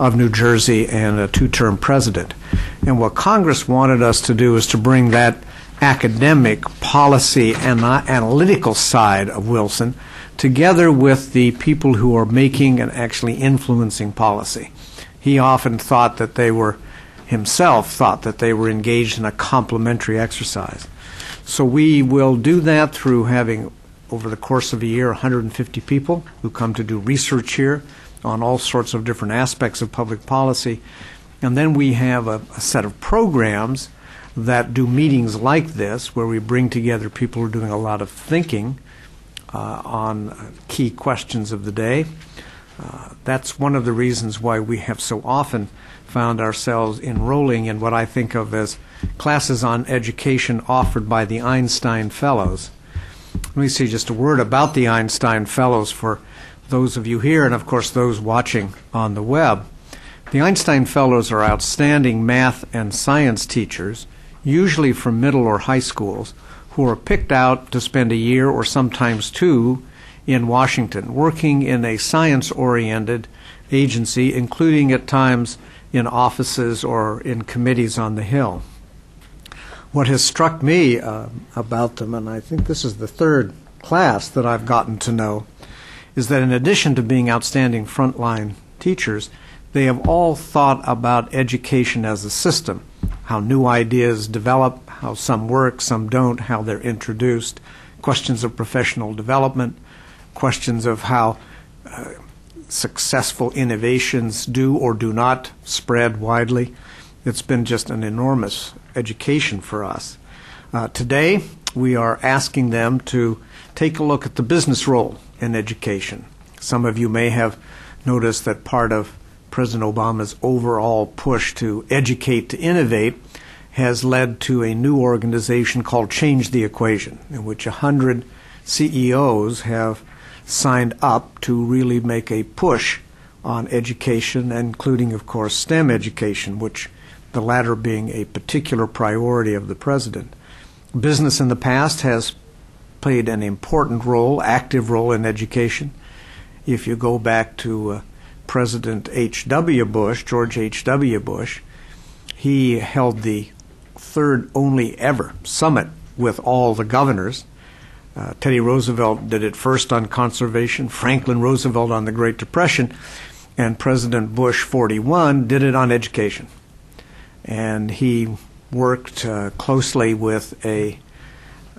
of New Jersey and a two term president. And what Congress wanted us to do is to bring that academic, policy, and analytical side of Wilson together with the people who are making and actually influencing policy. He often thought that they were, himself thought that they were engaged in a complementary exercise. So we will do that through having, over the course of a year, 150 people who come to do research here on all sorts of different aspects of public policy. And then we have a, a set of programs that do meetings like this, where we bring together people who are doing a lot of thinking uh, on key questions of the day. Uh, that's one of the reasons why we have so often found ourselves enrolling in what I think of as classes on education offered by the Einstein Fellows. Let me say just a word about the Einstein Fellows for those of you here and, of course, those watching on the web. The Einstein Fellows are outstanding math and science teachers, usually from middle or high schools, who are picked out to spend a year or sometimes two in Washington, working in a science oriented agency, including at times in offices or in committees on the Hill. What has struck me uh, about them, and I think this is the third class that I've gotten to know, is that in addition to being outstanding frontline teachers, they have all thought about education as a system, how new ideas develop, how some work, some don't, how they're introduced, questions of professional development, questions of how uh, successful innovations do or do not spread widely. It's been just an enormous education for us. Uh, today, we are asking them to take a look at the business role in education. Some of you may have noticed that part of President Obama's overall push to educate to innovate has led to a new organization called Change the Equation, in which 100 CEOs have signed up to really make a push on education, including, of course, STEM education, which the latter being a particular priority of the president. Business in the past has played an important role, active role in education. If you go back to uh, President H.W. Bush, George H.W. Bush, he held the third only ever summit with all the governors. Uh, Teddy Roosevelt did it first on conservation, Franklin Roosevelt on the Great Depression, and President Bush 41 did it on education. And he worked uh, closely with a,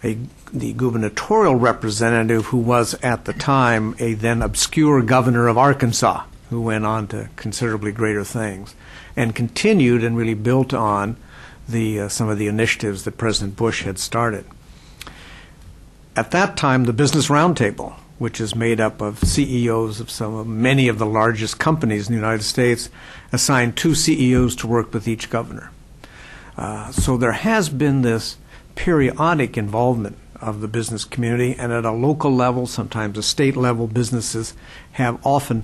a the gubernatorial representative who was at the time a then obscure governor of Arkansas, who went on to considerably greater things, and continued and really built on the uh, some of the initiatives that President Bush had started. At that time, the Business Roundtable, which is made up of CEOs of some of many of the largest companies in the United States, assigned two CEOs to work with each governor. Uh, so there has been this periodic involvement of the business community, and at a local level, sometimes a state level, businesses have often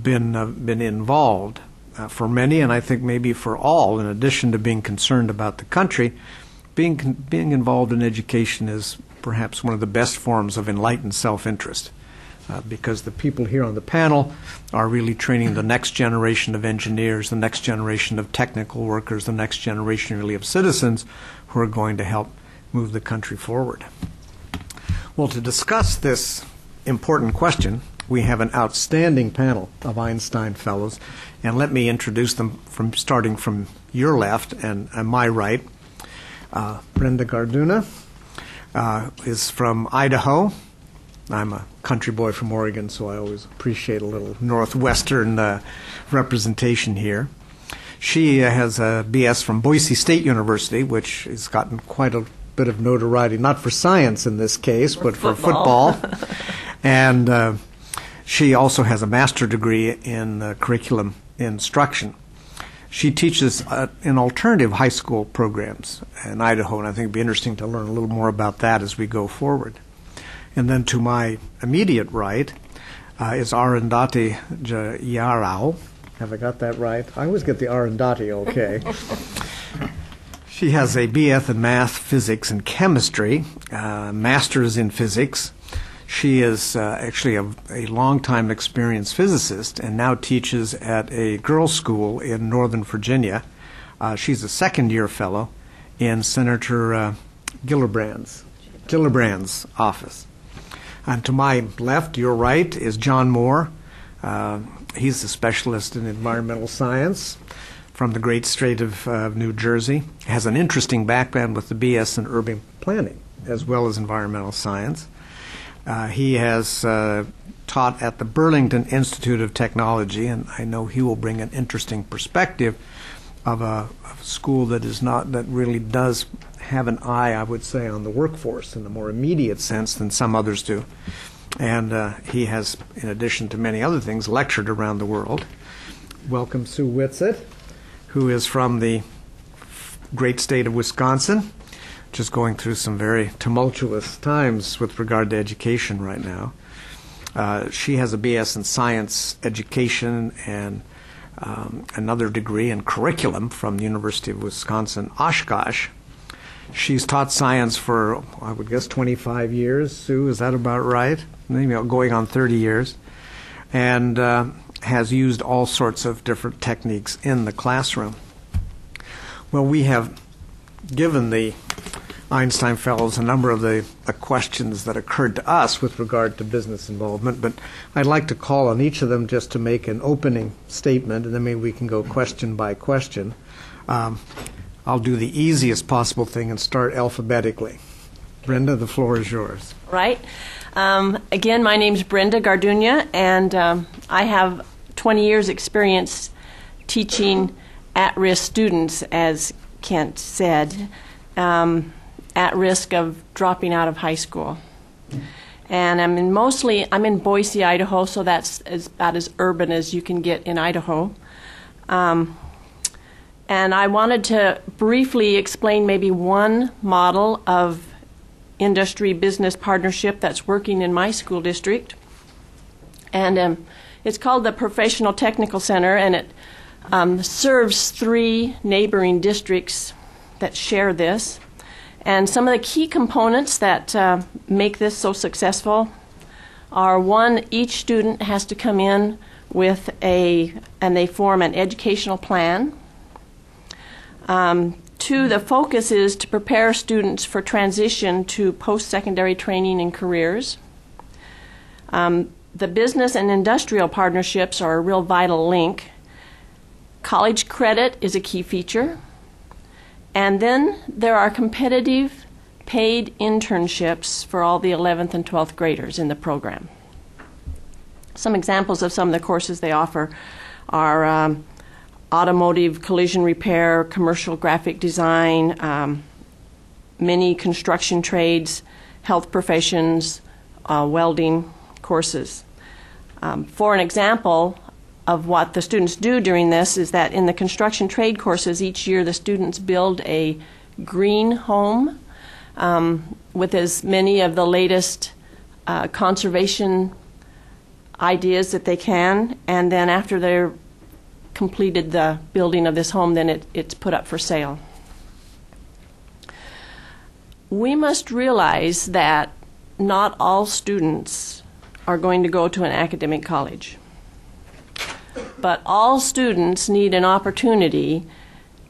been uh, been involved. Uh, for many, and I think maybe for all, in addition to being concerned about the country, being being involved in education is perhaps one of the best forms of enlightened self-interest. Uh, because the people here on the panel are really training the next generation of engineers, the next generation of technical workers, the next generation really of citizens who are going to help move the country forward. Well, to discuss this important question, we have an outstanding panel of Einstein Fellows, and let me introduce them from starting from your left and, and my right. Uh, Brenda Gardunia uh, is from Idaho. I'm a country boy from Oregon, so I always appreciate a little Northwestern uh, representation here. She has a BS from Boise State University, which has gotten quite a bit of notoriety, not for science in this case, for but football. for football. and uh, she also has a master degree in uh, curriculum instruction. She teaches uh, in alternative high school programs in Idaho, and I think it'd be interesting to learn a little more about that as we go forward. And then to my immediate right uh, is Arundhati Yarao. Have I got that right? I always get the Arundhati okay. She has a BS in math, physics, and chemistry, uh, master's in physics. She is uh, actually a, a longtime experienced physicist and now teaches at a girls' school in Northern Virginia. Uh, she's a second year fellow in Senator uh, Gillibrand's, Gillibrand's office. And to my left, your right, is John Moore. Uh, he's a specialist in environmental science from the great state of uh, New Jersey. Has an interesting background with the BS in urban planning as well as environmental science. Uh, he has uh, taught at the Burlington Institute of Technology, and I know he will bring an interesting perspective of a, of a school that is not that really does have an eye, I would say, on the workforce in a more immediate sense than some others do. And uh, he has, in addition to many other things, lectured around the world. Welcome, Sue Whitsett, who is from the great state of Wisconsin just going through some very tumultuous times with regard to education right now. Uh, she has a BS in science education and um, another degree in curriculum from the University of Wisconsin Oshkosh. She's taught science for, I would guess, 25 years. Sue, is that about right? Maybe going on 30 years. And uh, has used all sorts of different techniques in the classroom. Well, we have given the Einstein Fellows a number of the, the, questions that occurred to us with regard to business involvement, but I'd like to call on each of them just to make an opening statement, and then maybe we can go question by question. Um, I'll do the easiest possible thing and start alphabetically. Brenda, the floor is yours. Right. Um, again, my name's Brenda Gardunia, and um, I have 20 years' experience teaching at risk students, as Kent said. Um, at risk of dropping out of high school. And I'm in mostly I'm in Boise, Idaho, so that's as, about as urban as you can get in Idaho. Um, and I wanted to briefly explain maybe one model of industry business partnership that's working in my school district. And um, it's called the Professional Technical Center, and it um, serves three neighboring districts that share this. And some of the key components that uh, make this so successful are one, each student has to come in with a, and they form an educational plan. Um, two, the focus is to prepare students for transition to post secondary training and careers. Um, the business and industrial partnerships are a real vital link. College credit is a key feature. And then there are competitive paid internships for all the 11th and 12th graders in the program. Some examples of some of the courses they offer are um, automotive collision repair, commercial graphic design, um, many construction trades, health professions, uh, welding courses. Um, for an example, of what the students do during this is that in the construction trade courses each year the students build a green home um, with as many of the latest uh, conservation ideas that they can. And then after they're completed the building of this home then it, it's put up for sale. We must realize that not all students are going to go to an academic college but all students need an opportunity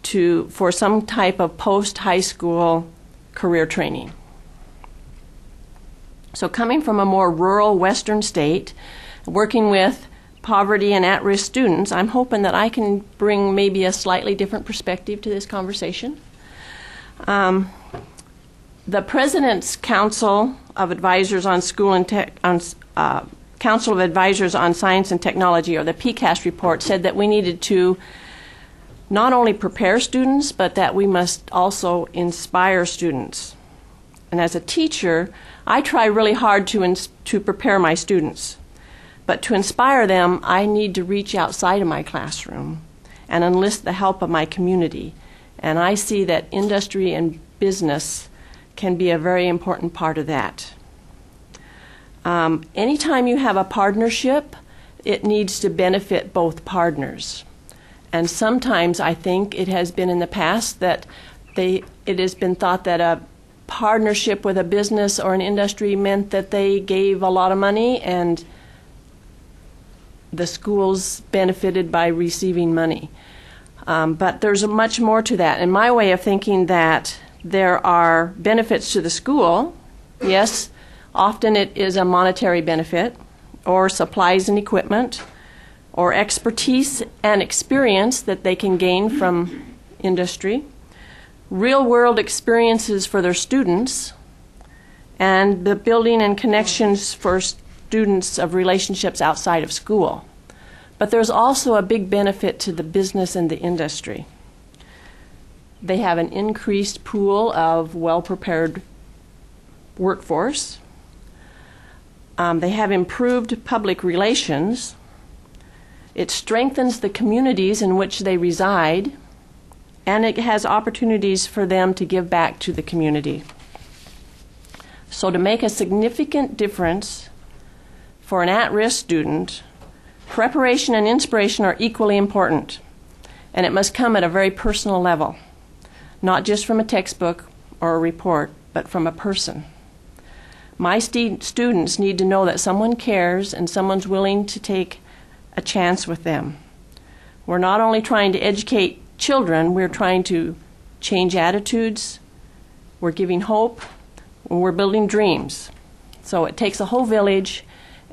to for some type of post high school career training. So coming from a more rural western state, working with poverty and at-risk students, I'm hoping that I can bring maybe a slightly different perspective to this conversation. Um, the President's Council of Advisors on School and Tech, on, uh, Council of Advisors on Science and Technology, or the PCAST report, said that we needed to not only prepare students, but that we must also inspire students. And as a teacher, I try really hard to, ins- to prepare my students. But to inspire them, I need to reach outside of my classroom and enlist the help of my community. And I see that industry and business can be a very important part of that. Um, anytime you have a partnership, it needs to benefit both partners. And sometimes I think it has been in the past that they, it has been thought that a partnership with a business or an industry meant that they gave a lot of money and the schools benefited by receiving money. Um, but there's much more to that. In my way of thinking, that there are benefits to the school. Yes, often it is a monetary benefit, or supplies and equipment, or expertise and experience that they can gain from industry, real world experiences for their students, and the building and connections for students of relationships outside of school. But there's also a big benefit to the business and the industry. They have an increased pool of well prepared workforce. Um, they have improved public relations. It strengthens the communities in which they reside, and it has opportunities for them to give back to the community. So, to make a significant difference for an at risk student, Preparation and inspiration are equally important, and it must come at a very personal level, not just from a textbook or a report, but from a person. My st- students need to know that someone cares and someone's willing to take a chance with them. We're not only trying to educate children, we're trying to change attitudes, we're giving hope, we're building dreams. So it takes a whole village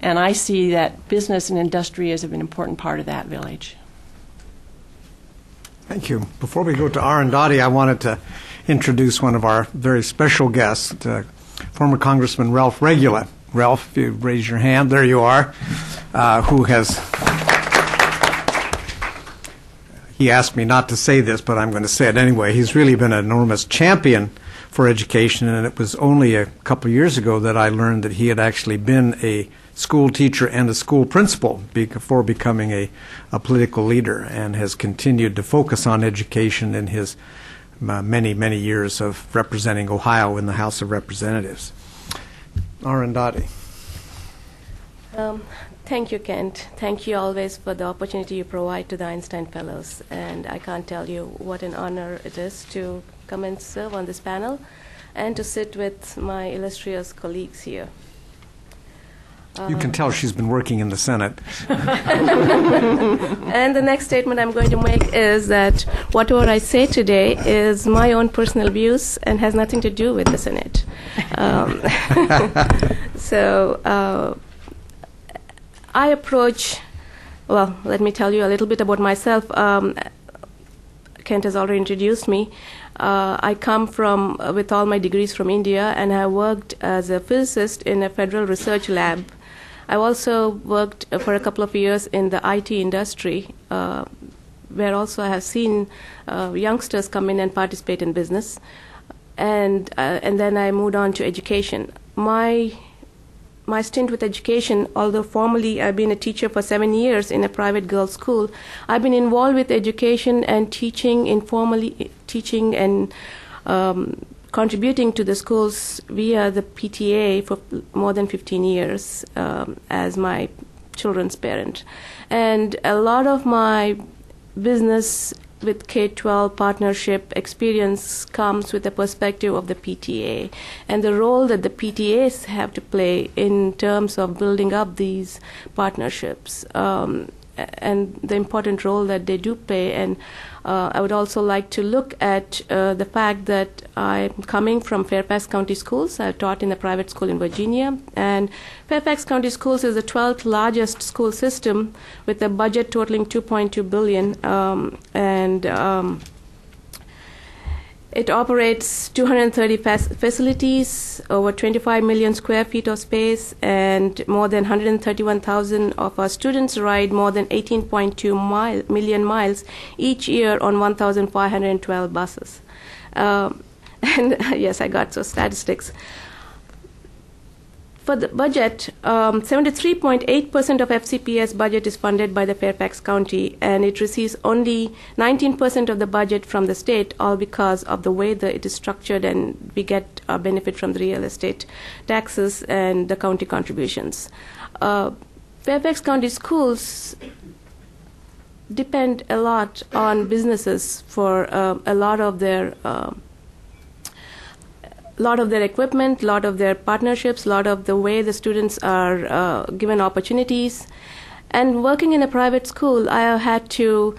and I see that business and industry is an important part of that village. Thank you. Before we go to Arundhati, I wanted to introduce one of our very special guests, uh, former Congressman Ralph Regula. Ralph, if you raise your hand, there you are, uh, who has. He asked me not to say this, but I'm going to say it anyway. He's really been an enormous champion for education, and it was only a couple of years ago that I learned that he had actually been a school teacher and a school principal before becoming a, a political leader and has continued to focus on education in his many, many years of representing Ohio in the House of Representatives. Arundhati. Um, thank you, Kent. Thank you always for the opportunity you provide to the Einstein Fellows. And I can't tell you what an honor it is to come and serve on this panel and to sit with my illustrious colleagues here. You can tell she's been working in the Senate. and the next statement I'm going to make is that whatever I say today is my own personal views and has nothing to do with the Senate. Um, so uh, I approach, well, let me tell you a little bit about myself. Um, Kent has already introduced me. Uh, I come from, uh, with all my degrees from India, and I worked as a physicist in a federal research lab I also worked for a couple of years in the IT industry, uh, where also I have seen uh, youngsters come in and participate in business. And, uh, and then I moved on to education. My my stint with education, although formally I've been a teacher for seven years in a private girls' school, I've been involved with education and teaching, informally teaching and um, contributing to the schools via the PTA for more than 15 years um, as my children's parent. And a lot of my business with K 12 partnership experience comes with the perspective of the PTA and the role that the PTAs have to play in terms of building up these partnerships um, and the important role that they do play. And uh, I would also like to look at uh, the fact that I'm coming from Fairfax County Schools. I taught in a private school in Virginia, and Fairfax County Schools is the 12th largest school system with a budget totaling 2.2 billion, um, and um, it operates 230 facilities, over 25 million square feet of space, and more than 131,000 of our students ride more than 18.2 mile, million miles each year on 1,512 buses. Um, and yes, I got those statistics. For the budget, 73.8% um, of FCPS budget is funded by the Fairfax County, and it receives only 19% of the budget from the state, all because of the way that it is structured, and we get a benefit from the real estate taxes and the county contributions. Uh, Fairfax County schools depend a lot on businesses for uh, a lot of their uh, lot of their equipment, a lot of their partnerships, a lot of the way the students are uh, given opportunities. And working in a private school, I have had to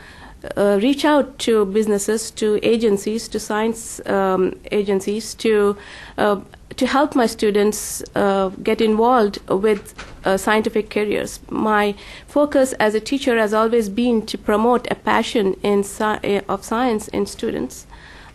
uh, reach out to businesses, to agencies, to science um, agencies, to uh, to help my students uh, get involved with uh, scientific careers. My focus as a teacher has always been to promote a passion in sci- of science in students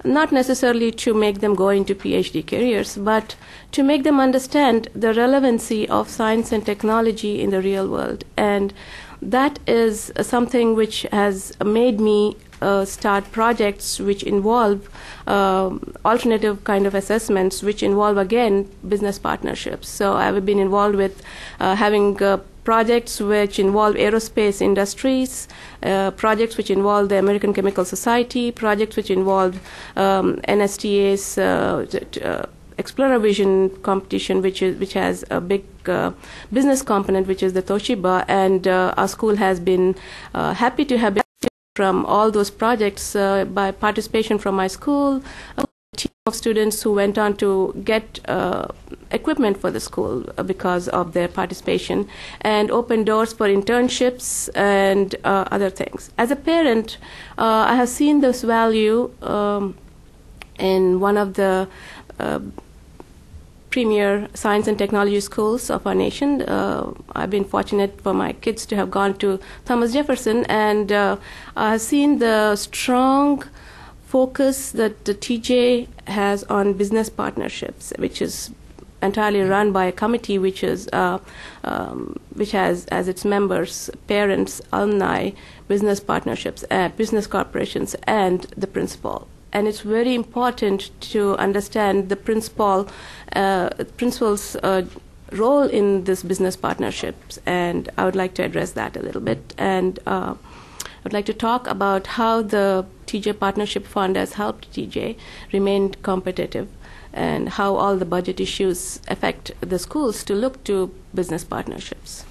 not necessarily to make them go into PhD careers, but to make them understand the relevancy of science and technology in the real world. And that is something which has made me uh, start projects which involve uh, alternative kind of assessments, which involve again business partnerships. So I've been involved with uh, having uh, projects which involve aerospace industries, uh, projects which involve the American Chemical Society, projects which involve um, NSTA's uh, uh, ExploraVision competition, which is which has a big uh, business component, which is the Toshiba, and uh, our school has been uh, happy to have from all those projects uh, by participation from my school. Team of students who went on to get uh, equipment for the school uh, because of their participation and open doors for internships and uh, other things. As a parent, uh, I have seen this value um, in one of the uh, premier science and technology schools of our nation. Uh, I've been fortunate for my kids to have gone to Thomas Jefferson, and uh, I've seen the strong focus that the TJ has on business partnerships, which is entirely run by a committee which is uh, um, which has as its members parents, alumni, business partnerships, uh, business corporations, and the principal. And it's very important to understand the principal uh, principal's uh, role in this business partnerships, and I would like to address that a little bit. And I'd like to talk about how the TJ Partnership Fund has helped TJ remain competitive and how all the budget issues affect the schools to look to business partnerships.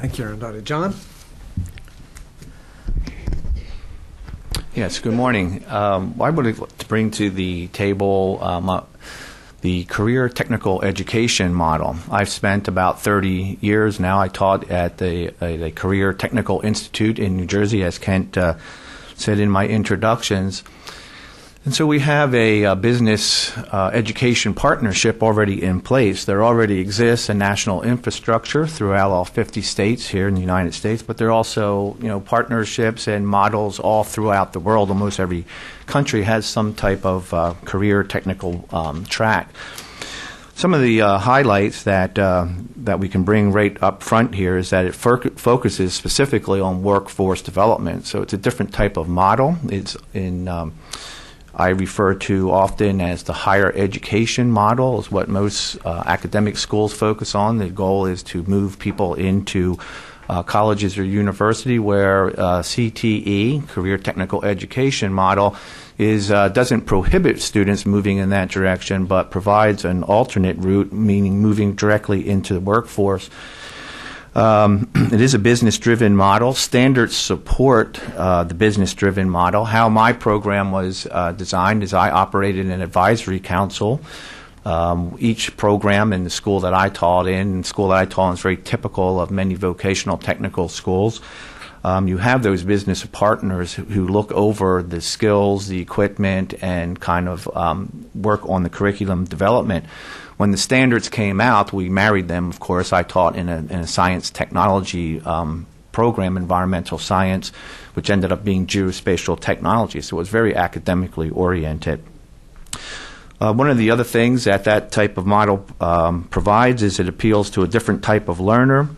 Thank you, Arundhati. John? Yes, good morning. Um, I would like to bring to the table um, uh, the career technical education model. I've spent about 30 years now. I taught at the, uh, the Career Technical Institute in New Jersey, as Kent uh, said in my introductions. And so we have a, a business uh, education partnership already in place. There already exists a national infrastructure throughout all 50 states here in the United States, but there are also you know partnerships and models all throughout the world. Almost every country has some type of uh, career technical um, track. Some of the uh, highlights that uh, that we can bring right up front here is that it fo- focuses specifically on workforce development. So it's a different type of model. It's in um, I refer to often as the higher education model, is what most uh, academic schools focus on. The goal is to move people into uh, colleges or university where uh, CTE, Career Technical Education model, is uh, doesn't prohibit students moving in that direction, but provides an alternate route, meaning moving directly into the workforce. Um, it is a business driven model. Standards support uh, the business driven model. How my program was uh, designed is I operated an advisory council. Um, each program in the school that I taught in, the school that I taught in is very typical of many vocational technical schools. Um, you have those business partners who, who, look over the skills, the equipment, and kind of um, work on the curriculum development. When the standards came out, we married them. Of course, I taught in a, in a science technology um, program, environmental science, which ended up being geospatial technology. So it was very academically oriented. Uh, one of the other things that that type of model um, provides is it appeals to a different type of learner.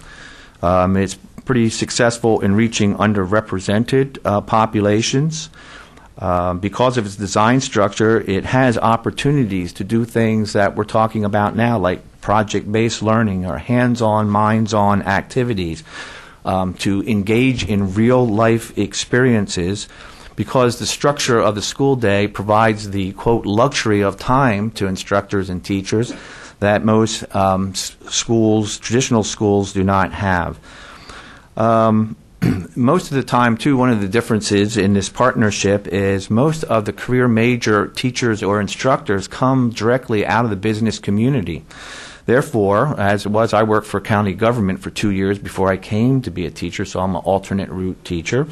Um, it's pretty successful in reaching underrepresented uh, populations. Uh, because of its design structure, it has opportunities to do things that we're talking about now, like project based learning or hands on, minds on activities, um, to engage in real life experiences because the structure of the school day provides the quote luxury of time to instructors and teachers that most um, schools, traditional schools, do not have. Um, most of the time, too, one of the differences in this partnership is most of the career major teachers or instructors come directly out of the business community. Therefore, as it was, I worked for county government for two years before I came to be a teacher, so I'm an alternate route teacher.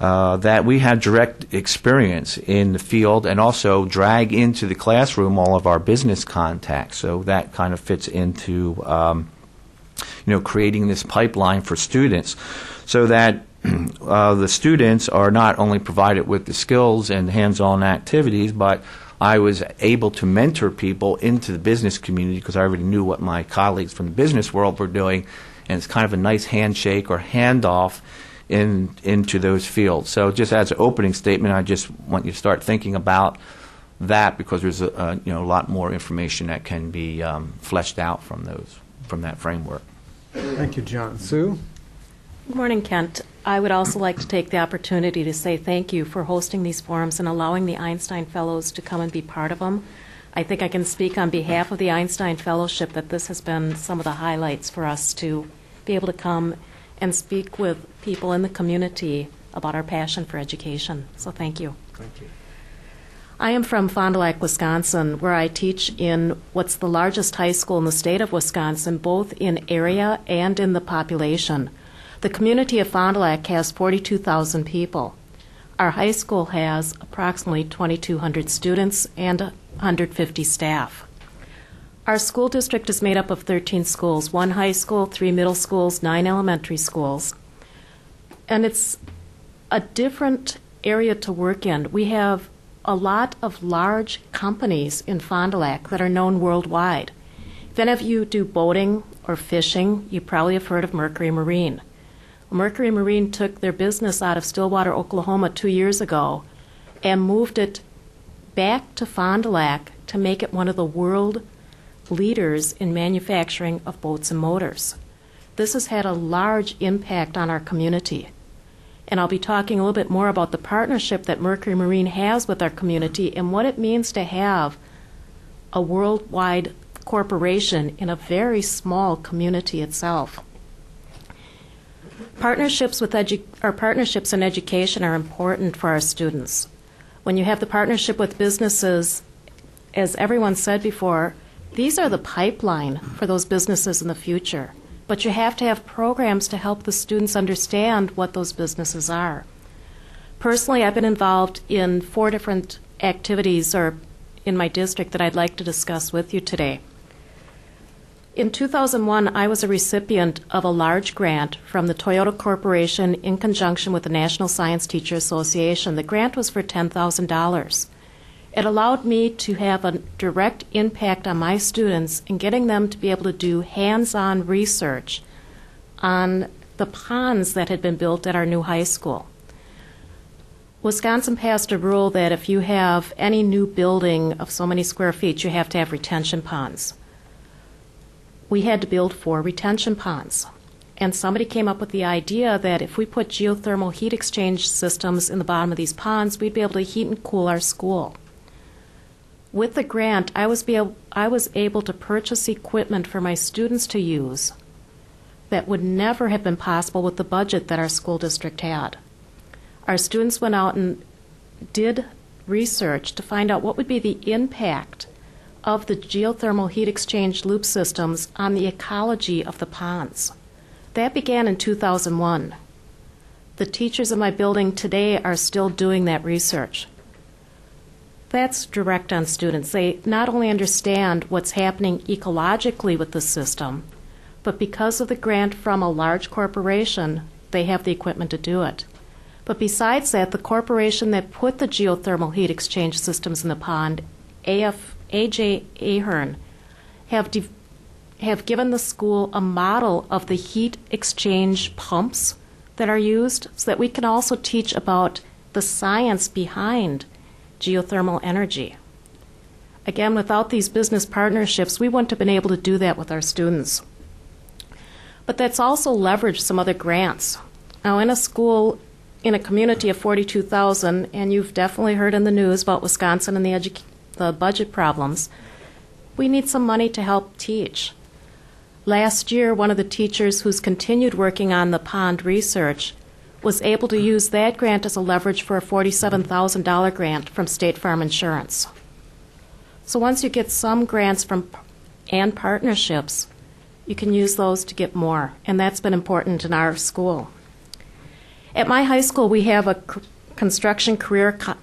Uh, that we had direct experience in the field and also drag into the classroom all of our business contacts. So that kind of fits into um, you know creating this pipeline for students, so that uh, the students are not only provided with the skills and hands-on activities, but I was able to mentor people into the business community because I already knew what my colleagues from the business world were doing, and it's kind of a nice handshake or handoff in into those fields. So, just as an opening statement, I just want you to start thinking about that because there's a, a you know a lot more information that can be um, fleshed out from those from that framework. Thank you, John. Sue? Good morning, Kent. I would also like to take the opportunity to say thank you for hosting these forums and allowing the Einstein Fellows to come and be part of them. I think I can speak on behalf of the Einstein Fellowship that this has been some of the highlights for us to be able to come and speak with people in the community about our passion for education. So thank you. Thank you. I am from Fond du Lac, Wisconsin, where I teach in what's the largest high school in the state of Wisconsin, both in area and in the population. The community of Fond du Lac has 42,000 people. Our high school has approximately 2,200 students and 150 staff. Our school district is made up of 13 schools one high school, three middle schools, nine elementary schools. And it's a different area to work in. We have a lot of large companies in Fond du Lac that are known worldwide. If any of you do boating or fishing, you probably have heard of Mercury Marine. Mercury Marine took their business out of Stillwater, Oklahoma two years ago and moved it back to Fond du Lac to make it one of the world leaders in manufacturing of boats and motors. This has had a large impact on our community. And I'll be talking a little bit more about the partnership that Mercury Marine has with our community and what it means to have a worldwide corporation in a very small community itself. Partnerships with edu- our partnerships in education are important for our students. When you have the partnership with businesses, as everyone said before, these are the pipeline for those businesses in the future. But you have to have programs to help the students understand what those businesses are. Personally, I've been involved in four different activities or in my district that I'd like to discuss with you today. In 2001, I was a recipient of a large grant from the Toyota Corporation in conjunction with the National Science Teacher Association. The grant was for $10,000. It allowed me to have a direct impact on my students in getting them to be able to do hands on research on the ponds that had been built at our new high school. Wisconsin passed a rule that if you have any new building of so many square feet, you have to have retention ponds we had to build four retention ponds. And somebody came up with the idea that if we put geothermal heat exchange systems in the bottom of these ponds, we'd be able to heat and cool our school. With the grant, I was, able, I was able to purchase equipment for my students to use that would never have been possible with the budget that our school district had. Our students went out and did research to find out what would be the impact of the geothermal heat exchange loop systems on the ecology of the ponds. That began in 2001. The teachers in my building today are still doing that research. That's direct on students. They not only understand what's happening ecologically with the system, but because of the grant from a large corporation, they have the equipment to do it. But besides that, the corporation that put the geothermal heat exchange systems in the pond, AF A.J. Ahern, have, de- have given the school a model of the heat exchange pumps that are used so that we can also teach about the science behind geothermal energy. Again, without these business partnerships, we wouldn't have been able to do that with our students. But that's also leveraged some other grants. Now, in a school in a community of 42,000, and you've definitely heard in the news about Wisconsin and the edu- the budget problems, we need some money to help teach. Last year, one of the teachers who's continued working on the pond research was able to use that grant as a leverage for a $47,000 grant from State Farm Insurance. So once you get some grants from and partnerships, you can use those to get more, and that's been important in our school. At my high school, we have a construction career co-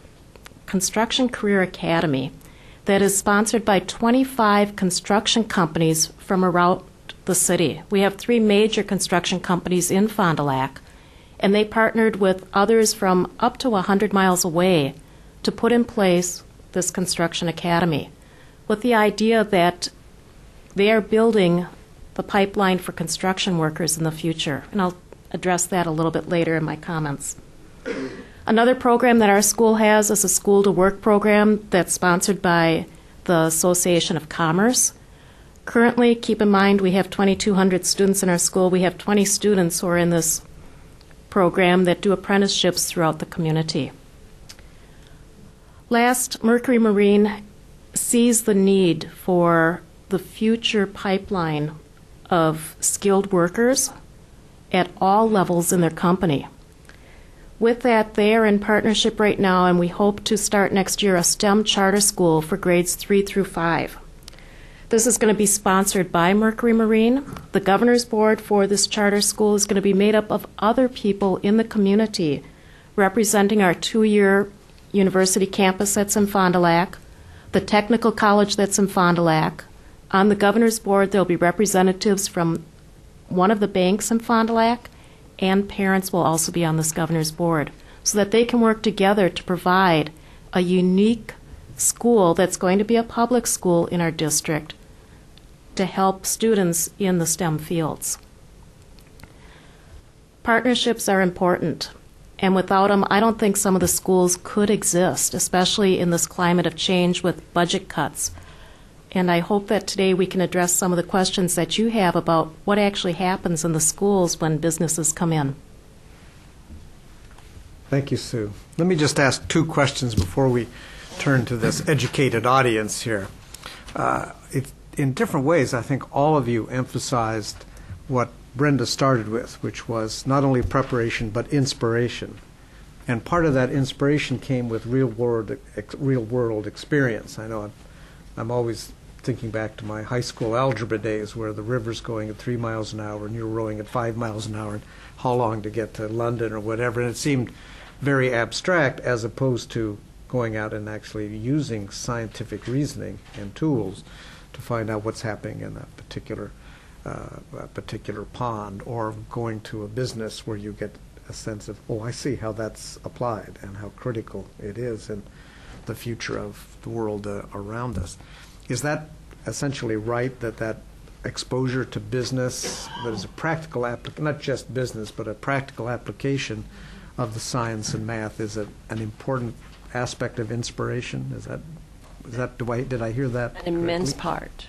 construction career academy that is sponsored by 25 construction companies from around the city. We have three major construction companies in Fond du Lac, and they partnered with others from up to 100 miles away to put in place this construction academy with the idea that they are building the pipeline for construction workers in the future. And I'll address that a little bit later in my comments. Another program that our school has is a school to work program that's sponsored by the Association of Commerce. Currently, keep in mind we have 2,200 students in our school. We have 20 students who are in this program that do apprenticeships throughout the community. Last, Mercury Marine sees the need for the future pipeline of skilled workers at all levels in their company. With that, they are in partnership right now, and we hope to start next year a STEM charter school for grades three through five. This is going to be sponsored by Mercury Marine. The governor's board for this charter school is going to be made up of other people in the community representing our two year university campus that's in Fond du Lac, the technical college that's in Fond du Lac. On the governor's board, there'll be representatives from one of the banks in Fond du Lac, and parents will also be on this governor's board so that they can work together to provide a unique school that's going to be a public school in our district to help students in the STEM fields. Partnerships are important, and without them, I don't think some of the schools could exist, especially in this climate of change with budget cuts. And I hope that today we can address some of the questions that you have about what actually happens in the schools when businesses come in. Thank you, Sue. Let me just ask two questions before we turn to this educated audience here. Uh, it, in different ways, I think all of you emphasized what Brenda started with, which was not only preparation but inspiration. And part of that inspiration came with real world, ex, real world experience. I know I'm, I'm always thinking back to my high school algebra days where the river's going at three miles an hour and you're rowing at five miles an hour and how long to get to London or whatever. And it seemed very abstract as opposed to going out and actually using scientific reasoning and tools to find out what's happening in a particular uh, a particular pond or going to a business where you get a sense of oh I see how that's applied and how critical it is in the future of the world uh, around us. Is that essentially right that that exposure to business that is a practical applic- not just business but a practical application of the science and math is a, an important aspect of inspiration? Is that is that do I, did I hear that An immense part,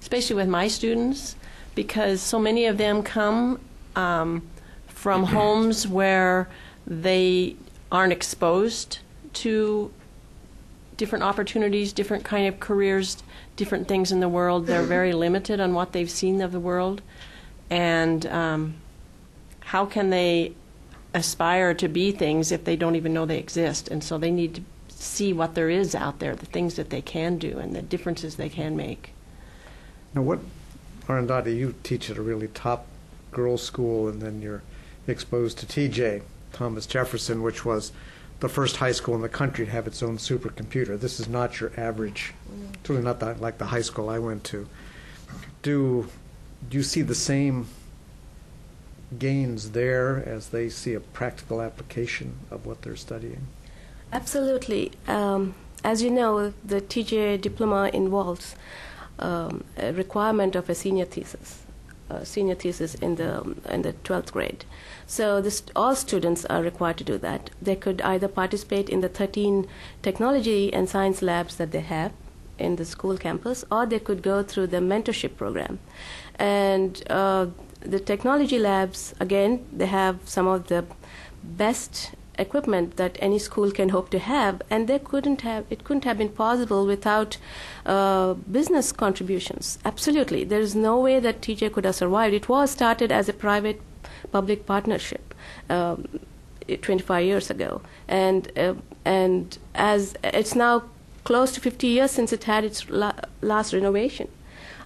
especially with my students, because so many of them come um, from homes where they aren't exposed to different opportunities, different kind of careers, different things in the world. They're very limited on what they've seen of the world, and um, how can they aspire to be things if they don't even know they exist? And so they need to see what there is out there, the things that they can do, and the differences they can make. Now, what, Arundhati, you teach at a really top girls' school, and then you're exposed to TJ, Thomas Jefferson, which was the first high school in the country to have its own supercomputer. This is not your average, it's not that, like the high school I went to. Do, do you see the same gains there as they see a practical application of what they're studying? Absolutely. Um, as you know, the TJ diploma involves um, a requirement of a senior thesis, senior thesis in the in the 12th grade. So this, all students are required to do that. They could either participate in the 13 technology and science labs that they have in the school campus, or they could go through the mentorship program. And uh, the technology labs, again, they have some of the best equipment that any school can hope to have, and they couldn't have. It couldn't have been possible without uh, business contributions. Absolutely, there is no way that TJ could have survived. It was started as a private public partnership. Um, 25 years ago, and uh, and as it's now close to 50 years since it had its la- last renovation.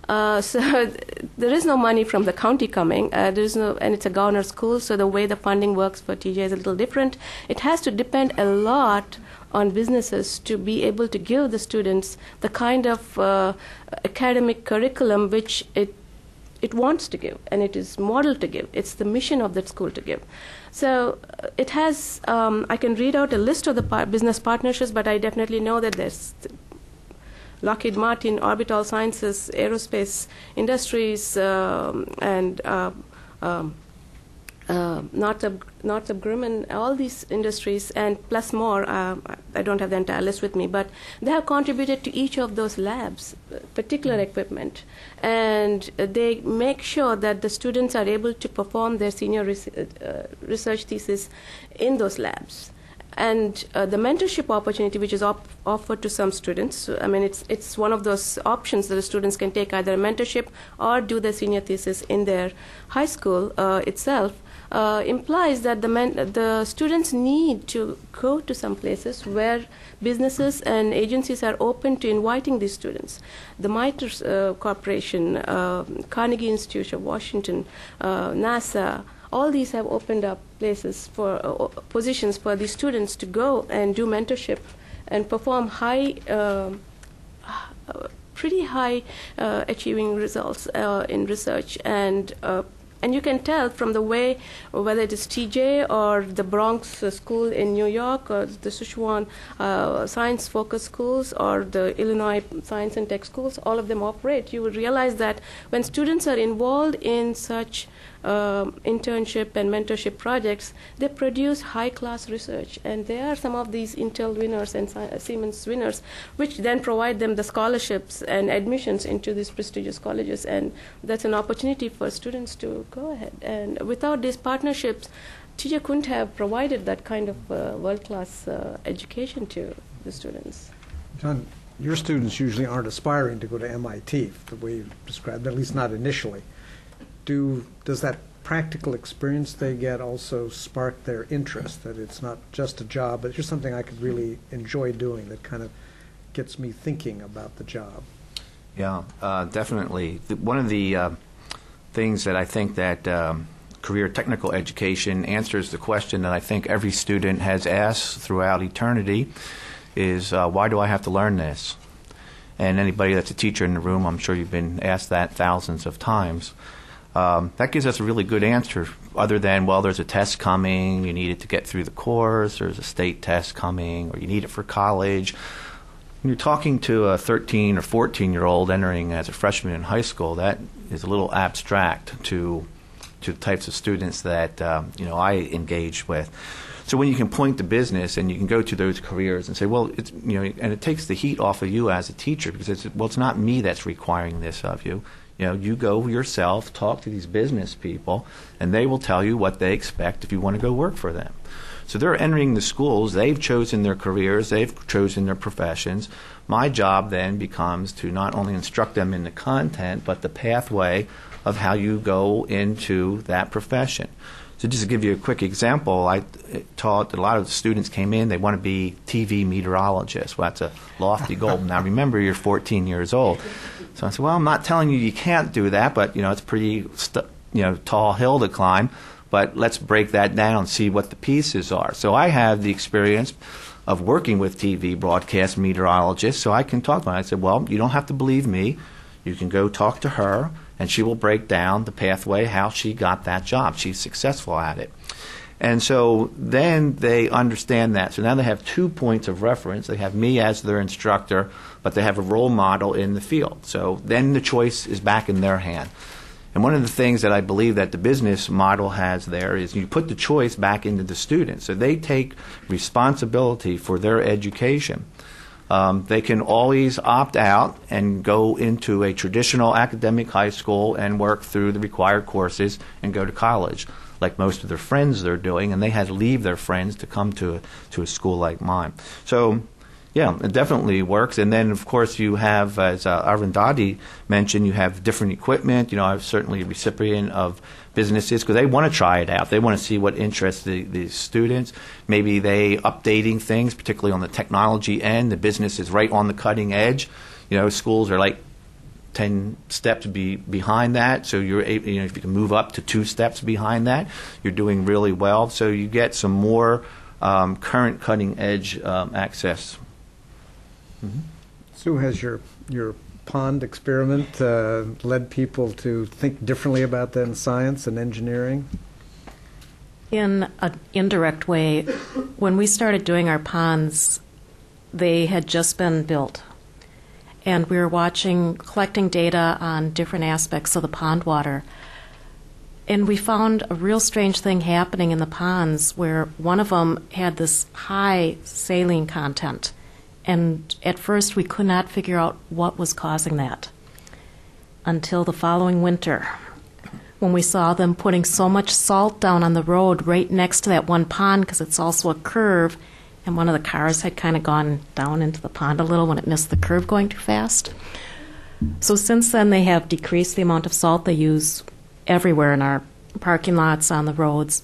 Uh, so there is no money from the county coming. Uh, there is no, and it's a governor school, so the way the funding works for TJ is a little different. It has to depend a lot on businesses to be able to give the students the kind of uh, academic curriculum which it it wants to give and it is modeled to give. It's the mission of that school to give. So uh, it has. Um, I can read out a list of the par- business partnerships, but I definitely know that there's Lockheed Martin, Orbital Sciences, Aerospace Industries, um, and uh, um, uh, Northrop, Northrop Grumman, all these industries, and plus more. Uh, I don't have the entire list with me, but they have contributed to each of those labs, uh, particular equipment, and they make sure that the students are able to perform their senior res- uh, research thesis in those labs and uh, the mentorship opportunity which is op- offered to some students i mean it's it's one of those options that the students can take either a mentorship or do their senior thesis in their high school uh, itself uh, implies that the men- the students need to go to some places where businesses and agencies are open to inviting these students. The MITRE uh, Corporation, uh, Carnegie Institute of Washington, uh, NASA, all these have opened up places for uh, positions for these students to go and do mentorship and perform high. Um, uh, pretty high uh, achieving results uh, in research and uh, and you can tell from the way whether it is TJ or the Bronx School in New York or the Sichuan uh, science focused schools or the Illinois science and tech schools all of them operate you will realize that when students are involved in such um, internship and mentorship projects, they produce high class research. And they are some of these Intel winners and Siemens winners, which then provide them the scholarships and admissions into these prestigious colleges. And that's an opportunity for students to go ahead. And without these partnerships, TJ couldn't have provided that kind of uh, world class uh, education to the students. John, your students usually aren't aspiring to go to MIT, the way you described, at least not initially do does that practical experience they get also spark their interest that it's not just a job but it's just something I could really enjoy doing that kind of gets me thinking about the job? Yeah uh, definitely. One of the uh, things that I think that um, career technical education answers the question that I think every student has asked throughout eternity is uh, why do I have to learn this? And anybody that's a teacher in the room I'm sure you've been asked that thousands of times um, that gives us a really good answer, other than, well, there's a test coming, you need it to get through the course, there's a state test coming, or you need it for college. When you're talking to a 13 or 14 year old entering as a freshman in high school, that is a little abstract to to the types of students that um, you know I engage with. So when you can point to business and you can go to those careers and say, well, it's you know, and it takes the heat off of you as a teacher because it's well, it's not me that's requiring this of you. You know, you go yourself, talk to these business people, and they will tell you what they expect if you want to go work for them. So they're entering the schools, they've chosen their careers, they've chosen their professions. My job then becomes to not only instruct them in the content, but the pathway of how you go into that profession. So just to give you a quick example, I taught a lot of the students came in, they want to be TV meteorologists. Well, that's a lofty goal. now remember, you're 14 years old. So I said, well, I'm not telling you you can't do that, but you know it's pretty st- you know tall hill to climb. But let's break that down and see what the pieces are. So I have the experience of working with TV broadcast meteorologists, so I can talk to them. I said, well, you don't have to believe me. You can go talk to her, and she will break down the pathway how she got that job. She's successful at it. And so then they understand that. So now they have two points of reference. They have me as their instructor, but they have a role model in the field. So then the choice is back in their hand. And one of the things that I believe that the business model has there is you put the choice back into the student. So they take responsibility for their education. Um, they can always opt out and go into a traditional academic high school and work through the required courses and go to college like most of their friends they're doing, and they had to leave their friends to come to a, to a school like mine. So Yeah, it definitely works. And then, of course, you have, as uh, Arundhati mentioned, you have different equipment. You know, I'm certainly a recipient of businesses because they want to try it out. They want to see what interests the, the students. Maybe they updating things, particularly on the technology end. The business is right on the cutting edge. You know, schools are like 10 steps be behind that. So you're able, you know, if you can move up to two steps behind that, you're doing really well. So you get some more um, current cutting edge um, access. Sue, has your, your pond experiment uh, led people to think differently about that in science and engineering? In an indirect way, when we started doing our ponds, they had just been built. And we were watching, collecting data on different aspects of the pond water. And we found a real strange thing happening in the ponds where one of them had this high saline content. And at first, we could not figure out what was causing that until the following winter when we saw them putting so much salt down on the road right next to that one pond because it's also a curve, and one of the cars had kind of gone down into the pond a little when it missed the curve going too fast. So since then, they have decreased the amount of salt they use everywhere in our parking lots, on the roads,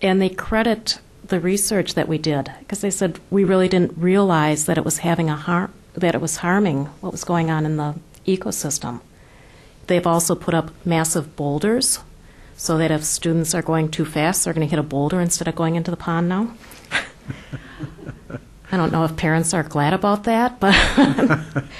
and they credit the research that we did because they said we really didn't realize that it was having a harm, that it was harming what was going on in the ecosystem. They've also put up massive boulders so that if students are going too fast, they're going to hit a boulder instead of going into the pond now. I don't know if parents are glad about that, but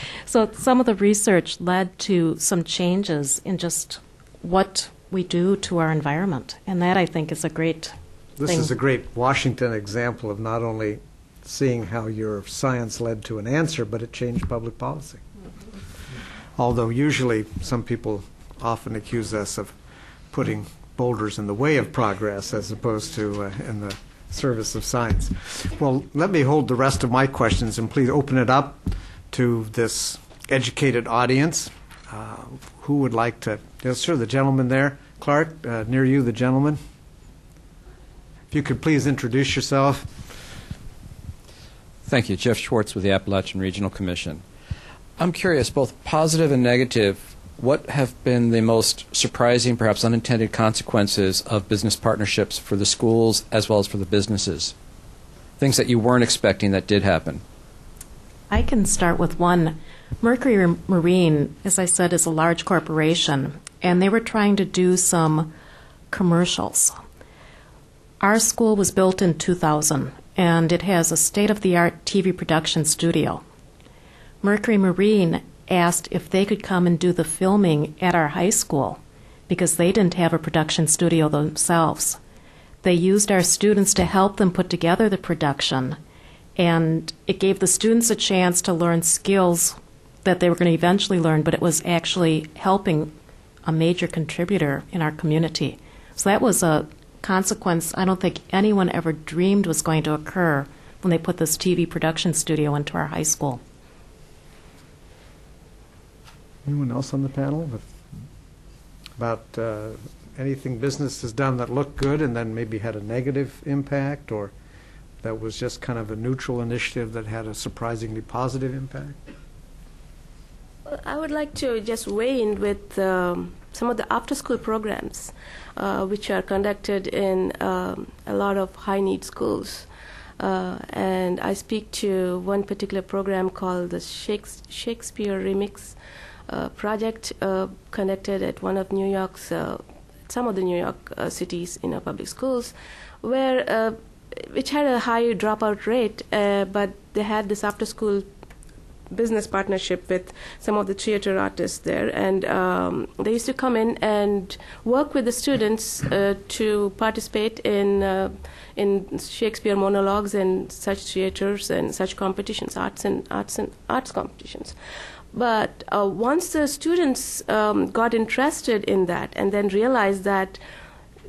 so some of the research led to some changes in just what we do to our environment, and that I think is a great This thing. is a great Washington example of not only seeing how your science led to an answer, but it changed public policy. Although usually some people often accuse us of putting boulders in the way of progress as opposed to uh, in the service of science. Well, let me hold the rest of my questions and please open it up to this educated audience. Uh, who would like to? Yes, sir, the gentleman there. Clark, uh, near you, the gentleman. If you could please introduce yourself. Thank you. Jeff Schwartz with the Appalachian Regional Commission. I'm curious, both positive and negative, what have been the most surprising, perhaps unintended consequences of business partnerships for the schools as well as for the businesses? Things that you weren't expecting that did happen. I can start with one. Mercury Marine, as I said, is a large corporation, and they were trying to do some commercials. Our school was built in 2000, and it has a state of the art TV production studio. Mercury Marine asked if they could come and do the filming at our high school because they didn't have a production studio themselves. They used our students to help them put together the production, and it gave the students a chance to learn skills that they were going to eventually learn, but it was actually helping a major contributor in our community. So that was a consequence I don't think anyone ever dreamed was going to occur when they put this TV production studio into our high school. Anyone else on the panel with, about uh, anything business has done that looked good and then maybe had a negative impact, or that was just kind of a neutral initiative that had a surprisingly positive impact? I would like to just weigh in with um, some of the after school programs uh, which are conducted in um, a lot of high need schools. Uh, and I speak to one particular program called the Shakespeare Remix uh, project uh, conducted at one of New York's, uh, some of the New York uh, cities in our public schools, where which had a high dropout rate, but they had this after school business partnership with some of the theater artists there, and um, they used to come in and work with the students uh, to participate in uh, in Shakespeare monologues and such theaters and such competitions, arts and arts and arts competitions. But uh, once the students um, got interested in that and then realized that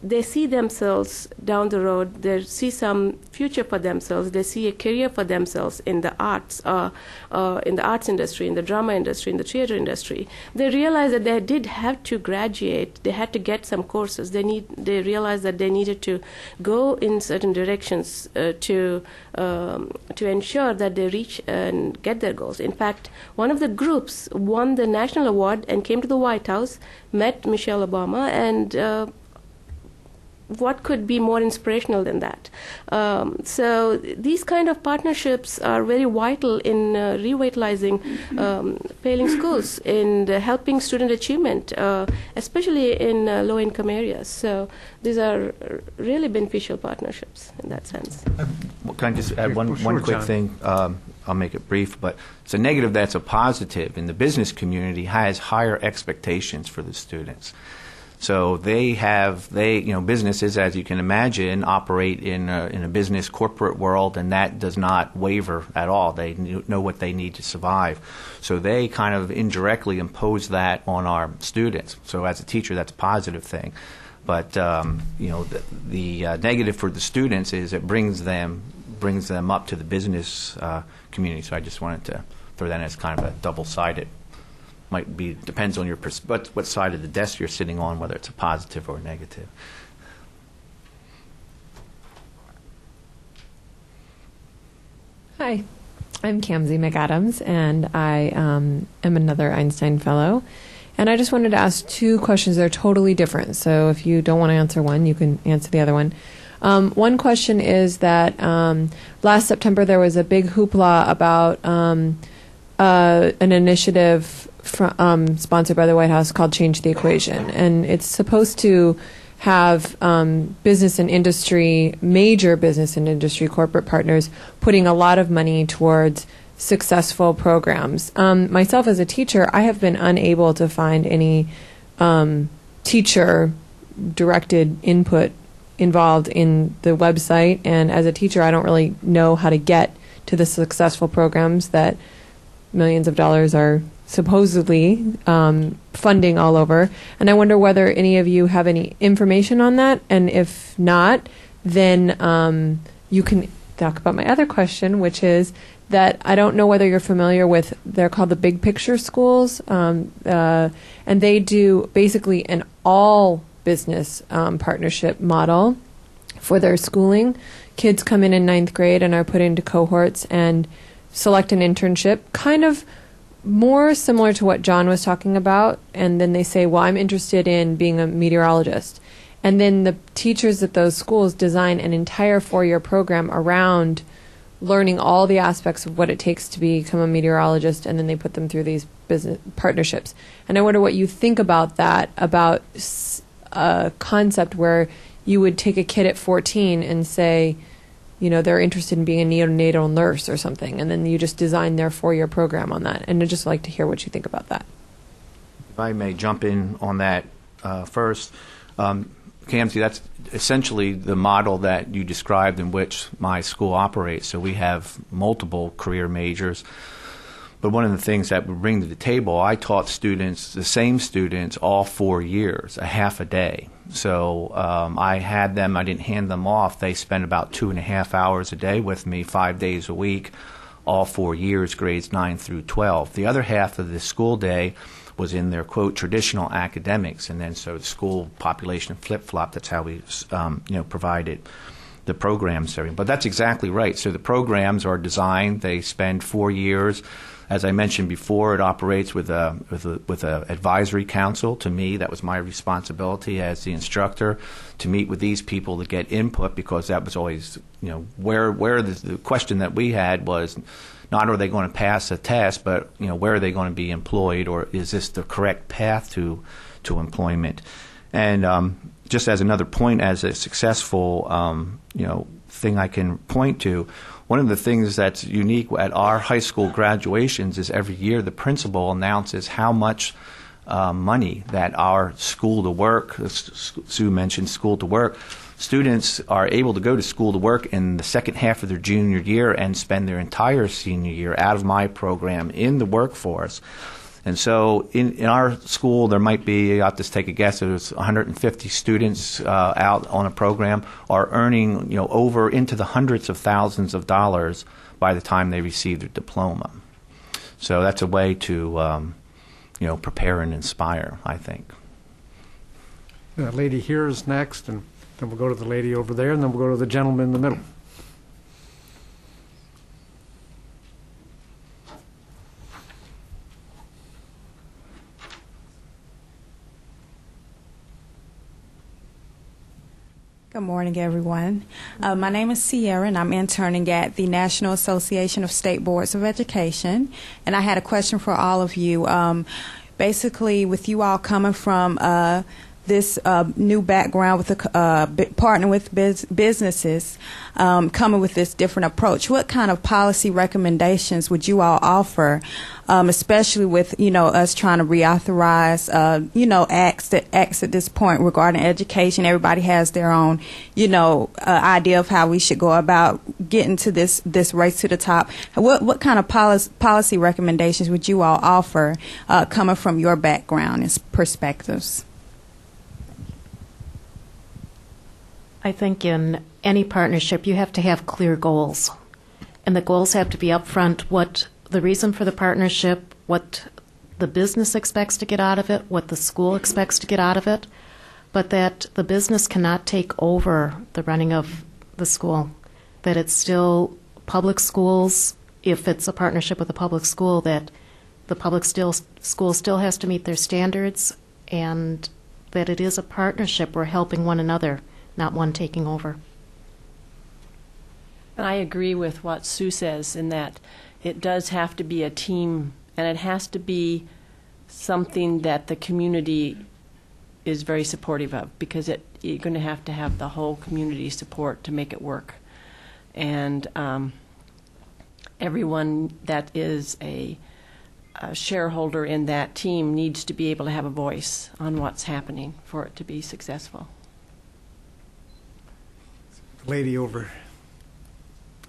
they see themselves down the road. They see some future for themselves. They see a career for themselves in the arts, uh, uh, in the arts industry, in the drama industry, in the theater industry. They realize that they did have to graduate. They had to get some courses. They need. They realized that they needed to go in certain directions uh, to um, to ensure that they reach and get their goals. In fact, one of the groups won the national award and came to the White House, met Michelle Obama, and uh, what could be more inspirational than that? Um, so these kind of partnerships are very vital in uh, revitalizing um, failing schools, in uh, helping student achievement, uh, especially in uh, low-income areas. So these are really beneficial partnerships in that sense. Well, Can I just add one, Sure, one quick John. thing? Um, I'll make it brief, but it's a negative that's a positive. And the business community has higher expectations for the students. So they have, they, you know, businesses, as you can imagine, operate in a, in a business corporate world, and that does not waver at all. They know what they need to survive. So they kind of indirectly impose that on our students. So as a teacher, that's a positive thing. But um, you know, the, the uh, negative for the students is it brings them brings them up to the business uh, community. So I just wanted to throw that in as kind of a double sided. Might be depends on your pers- what what side of the desk you're sitting on, whether it's a positive or a negative. Hi, I'm Camsie McAdams, and I um, am another Einstein Fellow. And I just wanted to ask two questions that are totally different. So if you don't want to answer one, you can answer the other one. Um, one question is that um, last September there was a big hoopla about um, uh, an initiative fr- um, sponsored by the White House called Change the Equation. And it's supposed to have um, business and industry, major business and industry corporate partners putting a lot of money towards successful programs. Um, myself as a teacher, I have been unable to find any um, teacher directed input involved in the website. And as a teacher, I don't really know how to get to the successful programs that millions of dollars are supposedly um, funding all over. And I wonder whether any of you have any information on that. And if not, then um, you can talk about my other question, which is that I don't know whether you're familiar with, they're called the Big Picture Schools. Um, uh, and they do basically an all business um, partnership model for their schooling. Kids come in in ninth grade and are put into cohorts and select an internship, kind of more similar to what John was talking about. And then they say, Well, I'm interested in being a meteorologist. And then the teachers at those schools design an entire four year program around learning all the aspects of what it takes to become a meteorologist, and then they put them through these business partnerships. And I wonder what you think about that, about a concept where you would take a kid at 14 and say, you know, they're interested in being a neonatal nurse or something, and then you just design their four year program on that. And I'd just like to hear what you think about that. If I may jump in on that uh, first, um, Camsie, that's essentially the model that you described in which my school operates. So we have multiple career majors. But one of the things that we bring to the table, I taught students, the same students, all four years, a half a day. So um, I had them, I didn't hand them off. They spent about two and a half hours a day with me, five days a week, all four years, grades 9 through 12. The other half of the school day was in their quote traditional academics, and then so the school population flip flop. That's how we um, you know provided the programs. But that's exactly right. So the programs are designed. They spend four years. As I mentioned before, it operates with a with a with advisory council. To me, that was my responsibility as the instructor to meet with these people to get input because that was always you know where where the, the question that we had was not are they going to pass a test, but you know where are they going to be employed, or is this the correct path to to employment? And um, just as another point, as a successful um, you know thing I can point to, one of the things that's unique at our high school graduations is every year the principal announces how much uh, money that our school to work, Sue mentioned school to work, students are able to go to school to work in the second half of their junior year and spend their entire senior year out of my program in the workforce. And so in, in our school, there might be, I'll just take a guess, there's 150 students uh, out on a program are earning, you know, over into the hundreds of thousands of dollars by the time they receive their diploma. So that's a way to, um, you know, prepare and inspire, I think. The lady here is next, and then we'll go to the lady over there, and then we'll go to the gentleman in the middle. Good morning, everyone. Uh, my name is Sierra, and I'm interning at the National Association of State Boards of Education. And I had a question for all of you. Um, basically, with you all coming from uh, this uh, new background with the uh, b- partner with biz- businesses, um, coming with this different approach, what kind of policy recommendations would you all offer, um, especially with you know us trying to reauthorize uh, you know acts that acts at this point regarding education? Everybody has their own you know uh, idea of how we should go about getting to this this race to the top. What what kind of policy policy recommendations would you all offer uh, coming from your background and perspectives? I think in any partnership, you have to have clear goals. And the goals have to be upfront what the reason for the partnership, what the business expects to get out of it, what the school expects to get out of it, but that the business cannot take over the running of the school. That it's still public schools, if it's a partnership with a public school, that the public still, school still has to meet their standards and that it is a partnership. We're helping one another not one taking over. I agree with what Sue says in that it does have to be a team and it has to be something that the community is very supportive of because it, you're going to have to have the whole community support to make it work. And um, everyone that is a, a shareholder in that team needs to be able to have a voice on what's happening for it to be successful. Lady over.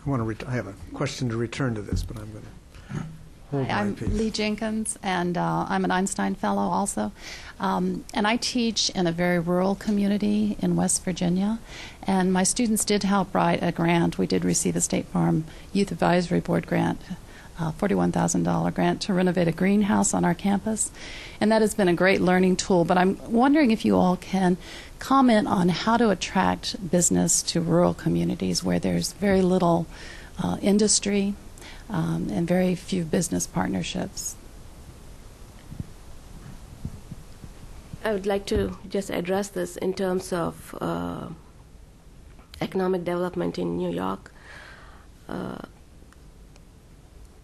I want to. I have a question to return to this, but I'm going to hold Hi, I'm peace. Lee Jenkins, and uh, I'm an Einstein Fellow also. Um, and I teach in a very rural community in West Virginia. And my students did help write a grant. We did receive a State Farm Youth Advisory Board grant, uh, $41,000 grant to renovate a greenhouse on our campus. And that has been a great learning tool. But I'm wondering if you all can comment on how to attract business to rural communities where there's very little uh, industry um, and very few business partnerships. I would like to just address this in terms of uh, economic development in New York. Uh,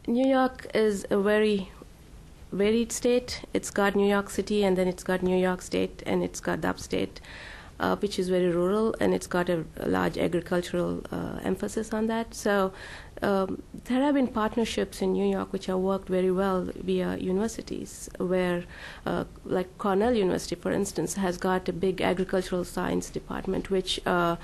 New York is a very varied state. It's got New York City, and then it's got New York State, and it's got the upstate, uh, which is very rural, and it's got a, a large agricultural uh, emphasis on that. So um, there have been partnerships in New York which have worked very well via universities, where, uh, like Cornell University, for instance, has got a big agricultural science department, which uh,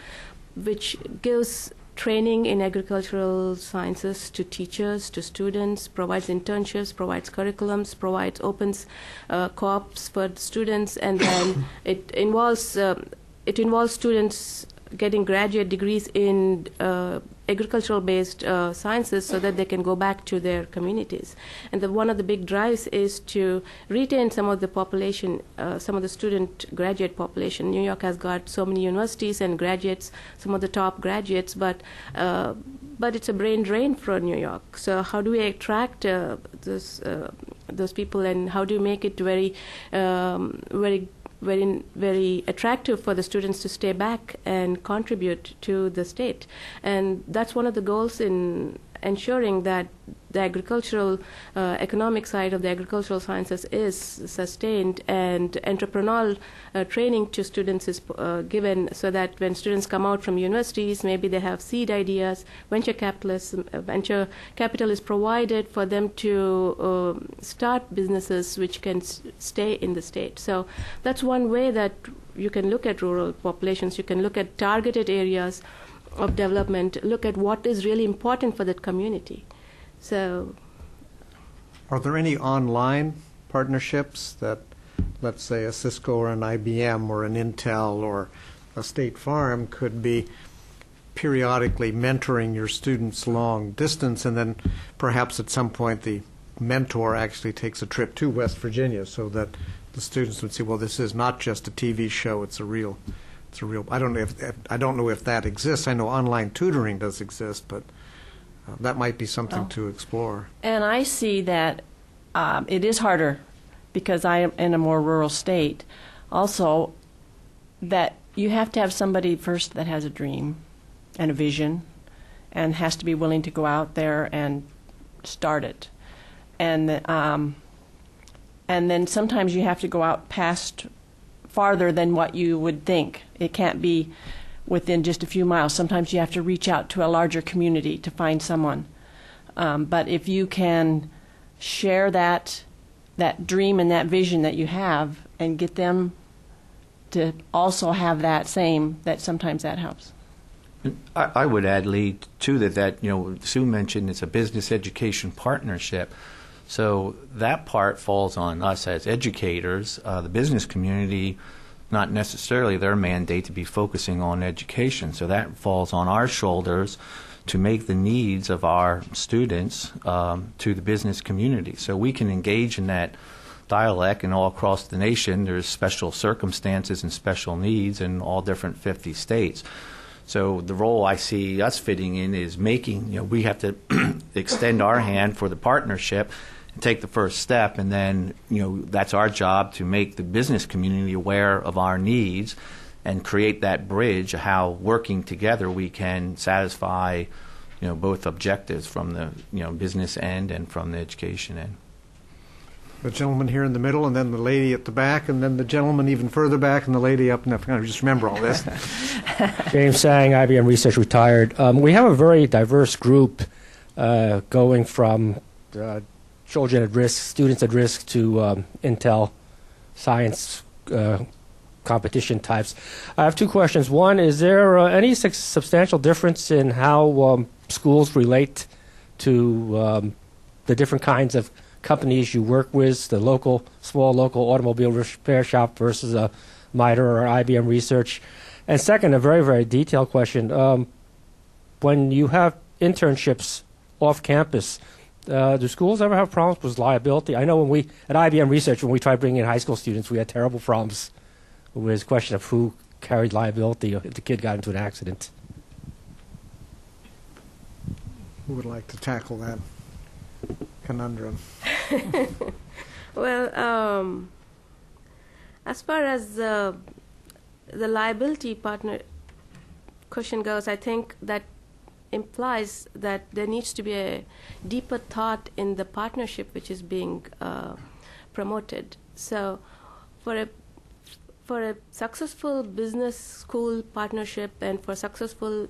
which gives training in agricultural sciences to teachers, to students, provides internships, provides curriculums, provides opens uh, co-ops for students, and then it involves uh, it involves students getting graduate degrees in uh, agricultural-based uh, sciences so that they can go back to their communities. And the, one of the big drives is to retain some of the population, uh, some of the student graduate population. New York has got so many universities and graduates, some of the top graduates, but uh, but it's a brain drain for New York. So how do we attract uh, those uh, those people, and how do you make it very um, very very very attractive for the students to stay back and contribute to the state. And that's one of the goals in ensuring that the agricultural uh, economic side of the agricultural sciences is sustained and entrepreneurial uh, training to students is uh, given so that when students come out from universities maybe they have seed ideas venture capitalists uh, venture capital is provided for them to um, start businesses which can stay in the state. So that's one way that you can look at rural populations. You can look at targeted areas of development. Look at what is really important for that community so Are there any online partnerships that, let's say, a Cisco or an IBM or an Intel or a State Farm could be periodically mentoring your students long distance, and then perhaps at some point the mentor actually takes a trip to West Virginia so that the students would see, well, this is not just a TV show; it's a real, it's a real. I don't know if I don't know if that exists. I know online tutoring does exist, but that might be something Oh. to explore. And I see that um, it is harder because I am in a more rural state. Also, that you have to have somebody first that has a dream and a vision and has to be willing to go out there and start it. And um, and then sometimes you have to go out past farther than what you would think. It can't be within just a few miles. Sometimes you have to reach out to a larger community to find someone. Um, but if you can share that that dream and that vision that you have and get them to also have that same, that sometimes that helps. I, I would add, Lee, too, that, that, you know, Sue mentioned it's a business education partnership. So that part falls on us as educators, uh, the business community, not necessarily their mandate to be focusing on education. So that falls on our shoulders to make the needs of our students um, to the business community. So we can engage in that dialect and all across the nation there's special circumstances and special needs in all different 50 states. So the role I see us fitting in is making, you know, we have to extend our hand for the partnership take the first step, and then, you know, that's our job to make the business community aware of our needs and create that bridge of how working together we can satisfy, you know, both objectives from the, you know, business end and from the education end. The gentleman here in the middle, and then the lady at the back, and then the gentleman even further back, and the lady up in the front. Just remember all this. James Sang, IBM Research retired. Um, we have a very diverse group uh, going from uh, children at risk, students at risk, to um, Intel science uh, competition types. I have two questions. One, is there uh, any su- substantial difference in how um, schools relate to um, the different kinds of companies you work with, the local, small local automobile repair shop versus a MITRE or IBM Research? And second, a very, very detailed question. Um, when you have internships off campus, uh, do schools ever have problems with liability? I know when we, at IBM Research, when we tried bringing in high school students, we had terrible problems with the question of who carried liability if the kid got into an accident. Who would like to tackle that conundrum? Well, um, as far as the the liability partner question goes, I think that implies that there needs to be a deeper thought in the partnership which is being uh, promoted. So, for a for a successful business school partnership and for successful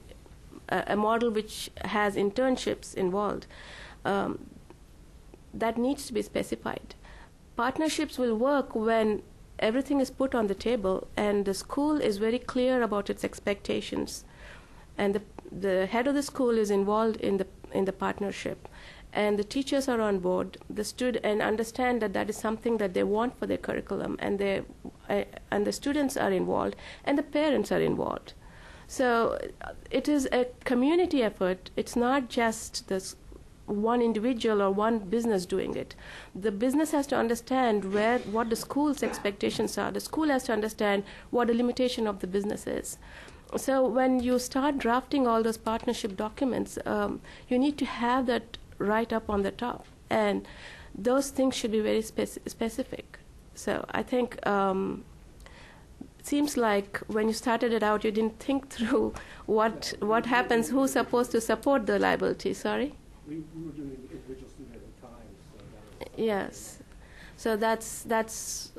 uh, a model which has internships involved, um, that needs to be specified. Partnerships will work when everything is put on the table and the school is very clear about its expectations and the, the head of the school is involved in the in the partnership and the teachers are on board the stud- and understand that that is something that they want for their curriculum and they uh, and the students are involved and the parents are involved so it is a community effort it's not just this one individual or one business doing it. The business has to understand where what the school's expectations are. The school has to understand what the limitation of the business is. So when you start drafting all those partnership documents, um, you need to have that right up on the top, and those things should be very spec- specific. So I think. Um, it seems like when you started it out, you didn't think through what what happens, who's supposed to support the liability. Sorry. We, were doing individual student at a time, so Yes. So that's that's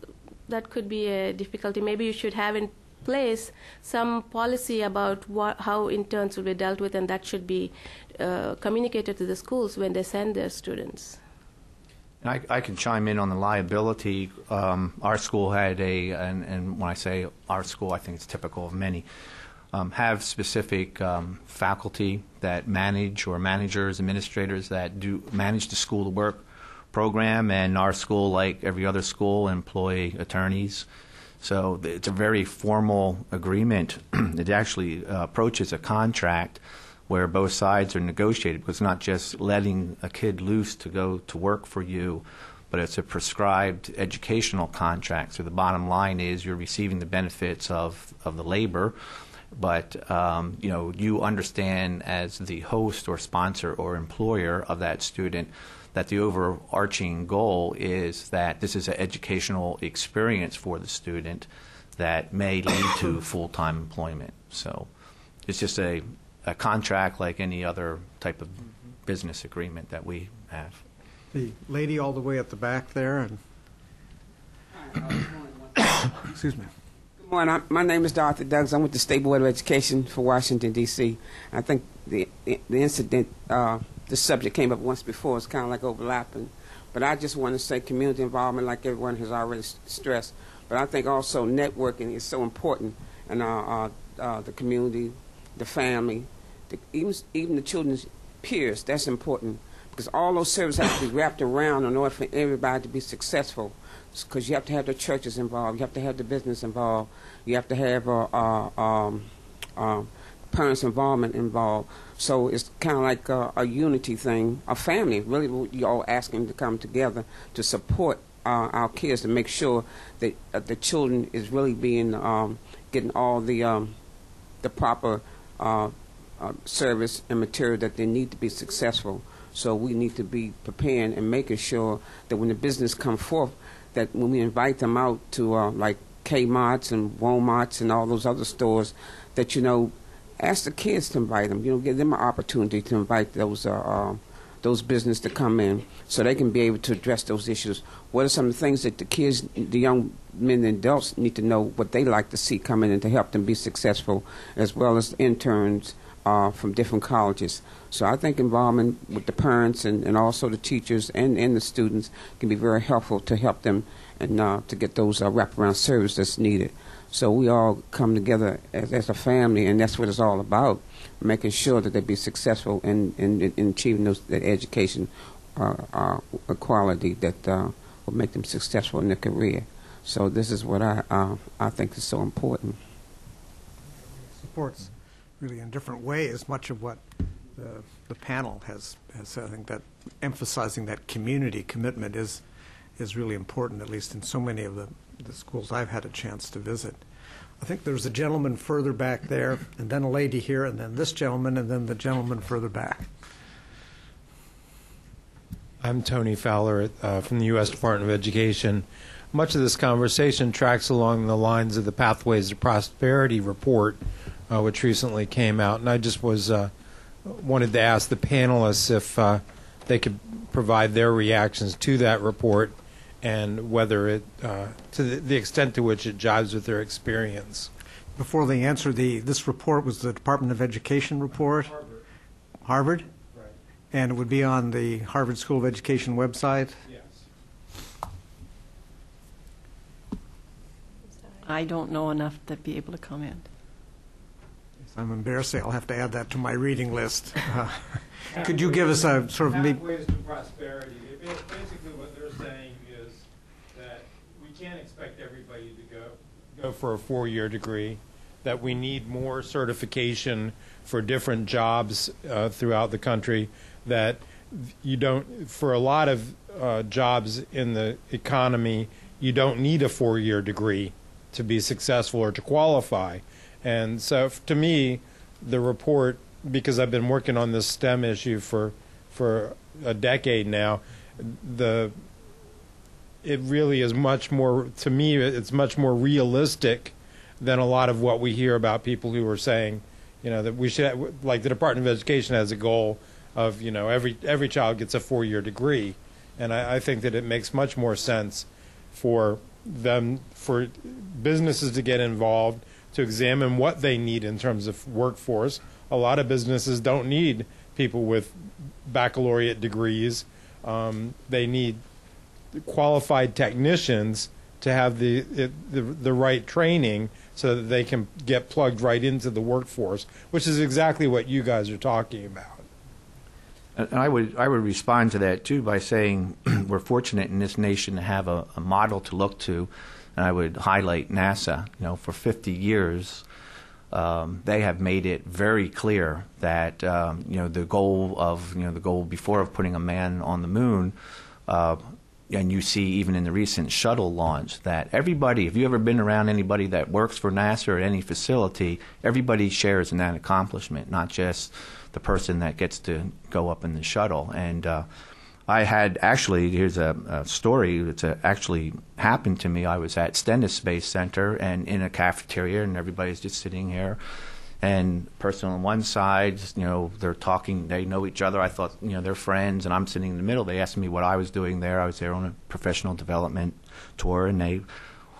that could be a difficulty. Maybe you should have in place some policy about what, how interns will be dealt with, and that should be uh, communicated to the schools when they send their students. I, I can chime in on the liability. Um, our school had a, and, and when I say our school, I think it's typical of many, um, have specific um, faculty that manage or managers, administrators that do manage the school to work program, and our school, like every other school, employ attorneys. So it's a very formal agreement. it actually uh, approaches a contract where both sides are negotiated. It's not just letting a kid loose to go to work for you, but it's a prescribed educational contract. So the bottom line is you're receiving the benefits of, of the labor, but um, you know you understand as the host or sponsor or employer of that student that the overarching goal is that this is an educational experience for the student that may lead to full-time employment. So it's just a, a contract like any other type of business agreement that we have. The lady all the way at the back there, and excuse me. Good morning. My name is Dorothy Douglas. I'm with the State Board of Education for Washington, D.C. I think the the incident, uh, the subject came up once before. It's kind of like overlapping. But I just want to say community involvement, like everyone has already stressed. But I think also networking is so important in our, uh, the community, the family, the, even even the children's peers. That's important because all those services have to be wrapped around in order for everybody to be successful. Because you have to have the churches involved, you have to have the business involved, you have to have uh, uh, um, uh, parents' involvement involved. So it's kind of like uh, a unity thing, a family. Really, you all asking to come together to support uh, our kids to make sure that uh, the children is really being um, getting all the um, the proper uh, service and material that they need to be successful. So we need to be preparing and making sure that when the business come forth, that when we invite them out to uh, like Kmart's and Walmart's and all those other stores, that you know, ask the kids to invite them. You know, give them an opportunity to invite those uh, uh, those business to come in, so they can be able to address those issues. What are some of the things that the kids, the young men and adults, need to know what they like to see come in to help them be successful, as well as interns uh, from different colleges. So I think involvement with the parents and, and also the teachers and, and the students can be very helpful to help them and uh, to get those uh, wraparound service that's needed. So we all come together as, as a family, and that's what it's all about, making sure that they be successful in, in, in achieving those, that education uh, uh, equality that uh, will make them successful in their career. So this is what I, uh, I think is so important. supports really in different ways much of what the, panel has, has said. I think that emphasizing that community commitment is, is really important, at least in so many of the, the schools I've had a chance to visit. I think there's a gentleman further back there, and then a lady here, and then this gentleman, and then the gentleman further back. I'm Tony Fowler uh, from the U.S. Department of Education. Much of this conversation tracks along the lines of the Pathways to Prosperity report, uh, which recently came out, and I just was uh, wanted to ask the panelists if uh, they could provide their reactions to that report and whether it, uh, to the, the extent to which it jives with their experience. Before they answer, the, this report was the Department of Education report? Harvard. Harvard? Right. And it would be on the Harvard School of Education website? Yes. I don't know enough to be able to comment. I'm embarrassed. I'll have to add that to my reading list. Uh, Could you give us a sort of maybe, Pathways to prosperity. It- it- Basically, what they're saying is that we can't expect everybody to go go for a four-year degree. That we need more certification for different jobs uh, throughout the country. That you don't for a lot of uh, jobs in the economy, you don't need a four-year degree to be successful or to qualify. And so, to me, the report, because I've been working on this STEM issue for for a decade now, the it really is much more to me. It's much more realistic than a lot of what we hear about people who are saying, you know, that we should like the Department of Education has a goal of you know every every child gets a four year degree, and I, I think that it makes much more sense for them for businesses to get involved to examine what they need in terms of workforce. A lot of businesses don't need people with baccalaureate degrees. Um, they need qualified technicians to have the, the the right training so that they can get plugged right into the workforce, which is exactly what you guys are talking about. And I would I would respond to that too by saying we're fortunate in this nation to have a, a model to look to, and I would highlight NASA. You know, for 50 years, um, they have made it very clear that um, you know the goal of you know the goal before of putting a man on the moon. Uh, and you see even in the recent shuttle launch that everybody, if you've ever been around anybody that works for NASA or any facility, everybody shares in that accomplishment, not just the person that gets to go up in the shuttle. And uh, I had actually, here's a, a story that's uh, actually happened to me. I was at Stennis Space Center and in a cafeteria, and everybody's just sitting here and person on one side, you know, they're talking, they know each other. I thought, you know, they're friends, and I'm sitting in the middle. They asked me what I was doing there. I was there on a professional development tour, and they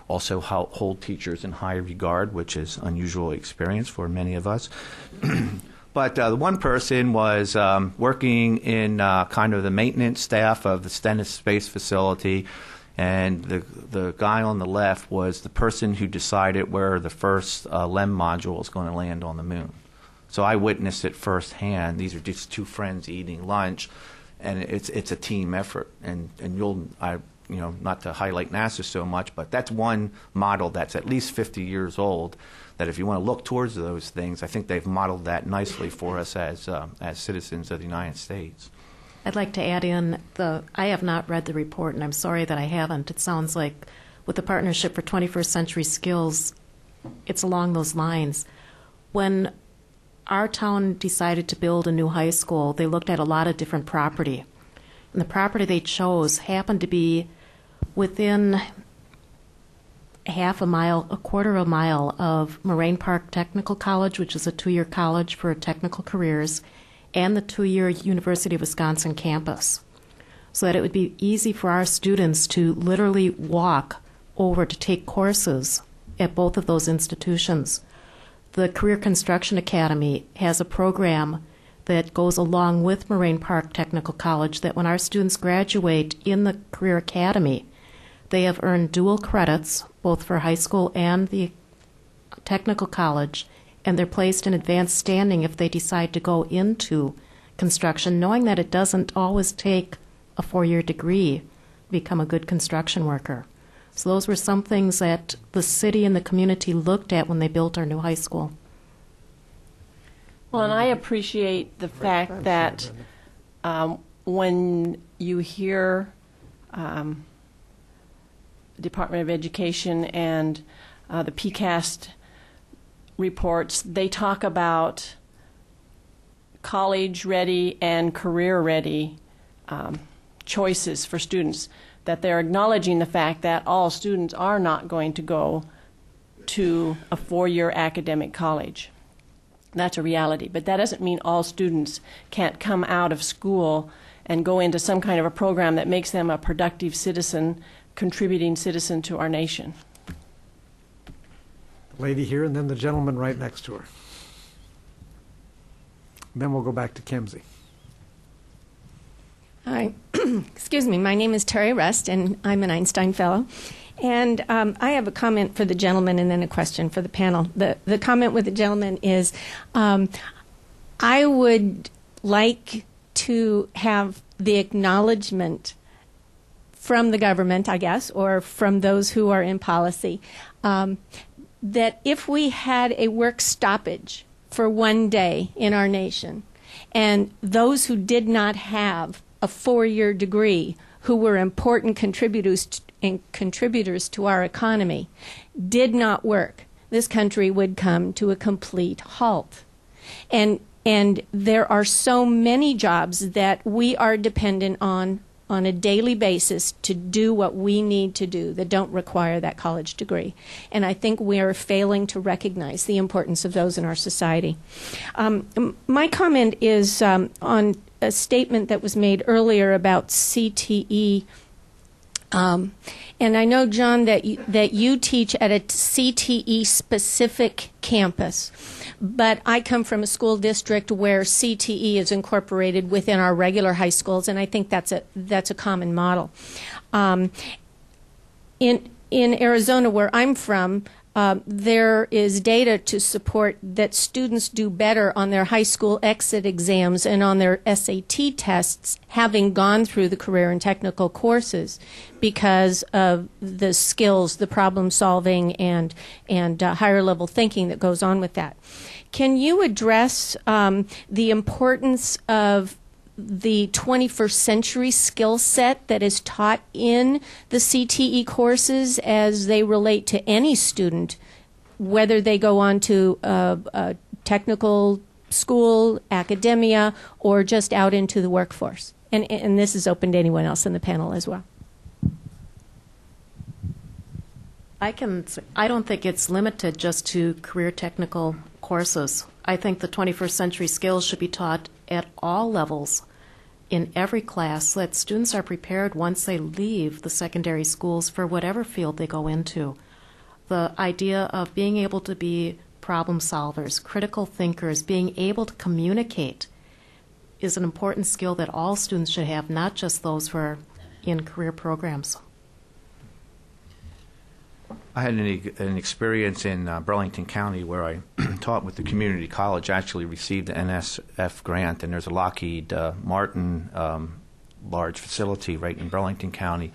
also hold teachers in high regard, which is unusual experience for many of us. but uh, the one person was um, working in uh, kind of the maintenance staff of the Stennis Space Facility and the the guy on the left was the person who decided where the first uh, LEM module was going to land on the moon. So I witnessed it firsthand. These are just two friends eating lunch, and it's it's a team effort. And and you'll I you know not to highlight NASA so much, but that's one model that's at least 50 years old. That if you want to look towards those things, I think they've modeled that nicely for us as uh, as citizens of the United States. I'd like to add in the I have not read the report, and I'm sorry that I haven't. It sounds like with the Partnership for 21st Century Skills, it's along those lines. When our town decided to build a new high school, they looked at a lot of different property. And the property they chose happened to be within half a mile, a quarter of a mile of Moraine Park Technical College, which is a two year college for technical careers, and the two year University of Wisconsin campus so that it would be easy for our students to literally walk over to take courses at both of those institutions. The Career Construction Academy has a program that goes along with Moraine Park Technical College that when our students graduate in the Career Academy, they have earned dual credits, both for high school and the technical college, and they're placed in advanced standing if they decide to go into construction, knowing that it doesn't always take a four year degree to become a good construction worker. So, those were some things that the city and the community looked at when they built our new high school. Well, and I appreciate the fact that um, when you hear um, Department of Education and uh, the PCAST reports, they talk about college ready and career ready um, choices for students, that they're acknowledging the fact that all students are not going to go to a four year academic college. That's a reality. But that doesn't mean all students can't come out of school and go into some kind of a program that makes them a productive citizen, contributing citizen to our nation The lady here, and then the gentleman right next to her. Then we'll go back to Camsie. Hi, excuse me. My name is Terry Rust, and I'm an Einstein Fellow. And um, I have a comment for the gentleman and then a question for the panel. The, the comment with the gentleman is um, I would like to have the acknowledgement from the government, I guess, or from those who are in policy, um, that if we had a work stoppage for one day in our nation, and those who did not have a four year degree, who were important contributors to, contributors to our economy, did not work, this country would come to a complete halt. And and there are so many jobs that we are dependent on on a daily basis to do what we need to do that don't require that college degree. And I think we are failing to recognize the importance of those in our society. Um, my comment is um, on a statement that was made earlier about CTE. Um, and I know, John, that you, that you teach at a CTE specific campus but I come from a school district where CTE is incorporated within our regular high schools, and I think that's a that's a common model. Um, in in Arizona, where I'm from, um, there is data to support that students do better on their high school exit exams and on their SAT tests having gone through the career and technical courses because of the skills, the problem solving, and, and uh, higher level thinking that goes on with that. Can you address um, the importance of the 21st century skill set that is taught in the CTE courses as they relate to any student, whether they go on to a, a technical school, academia, or just out into the workforce. And, and this is open to anyone else in the panel as well. I can. I don't think it's limited just to career technical courses. I think the 21st century skills should be taught at all levels in every class that students are prepared once they leave the secondary schools for whatever field they go into. The idea of being able to be problem solvers, critical thinkers, being able to communicate is an important skill that all students should have, not just those who are in career programs. I had an, an experience in uh, Burlington County where I taught with the community college. Actually received an NSF grant, and there's a Lockheed uh, Martin um, large facility right in Burlington County.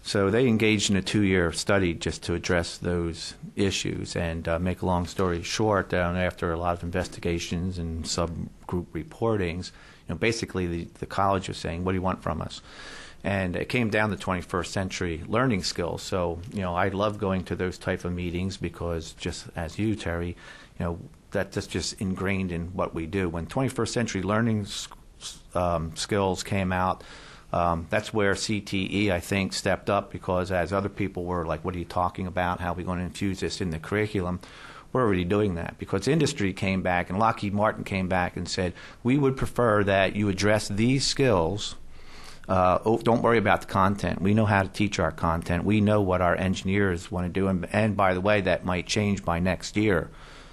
So they engaged in a two-year study just to address those issues. And uh, make a long story short, down after a lot of investigations and subgroup reportings, you know, basically the, the college was saying, "What do you want from us?" And it came down to 21st century learning skills. So, you know, I love going to those type of meetings because just as you, Terry, you know, that, that's just ingrained in what we do. When 21st century learning um, skills came out, um, that's where CTE, I think, stepped up because as other people were like, what are you talking about? How are we going to infuse this in the curriculum? We're already doing that because industry came back and Lockheed Martin came back and said, we would prefer that you address these skills uh, oh, don't worry about the content. We know how to teach our content. We know what our engineers want to do. And, and by the way, that might change by next year.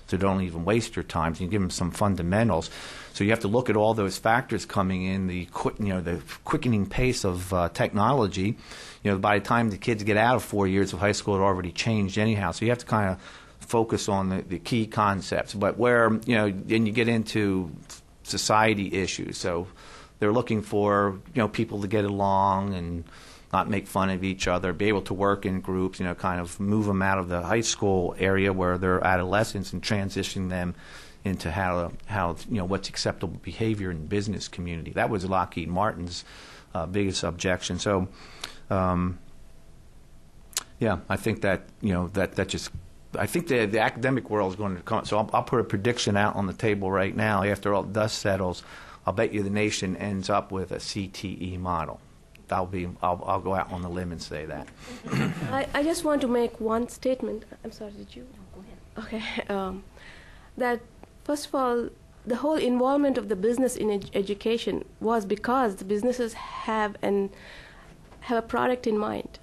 So don't even waste your time. So you give them some fundamentals. So you have to look at all those factors coming in, the you know the quickening pace of uh, technology. You know, by the time the kids get out of four years of high school, it already changed anyhow. So you have to kind of focus on the, the key concepts. But where you know, then you get into society issues. So they're looking for you know people to get along and not make fun of each other, be able to work in groups, you know, kind of move them out of the high school area where they're adolescents and transition them into how how you know what's acceptable behavior in the business community. That was Lockheed Martin's uh, biggest objection. So, um, yeah, I think that you know that that just. I think the the academic world is going to come. So I'll, I'll put a prediction out on the table right now. After all dust settles, I'll bet you the nation ends up with a CTE model. I'll be. I'll, I'll go out on the limb and say that. I, I just want to make one statement. I'm sorry. Did you? No, go ahead. Okay. Um, that first of all, the whole involvement of the business in ed- education was because the businesses have and have a product in mind.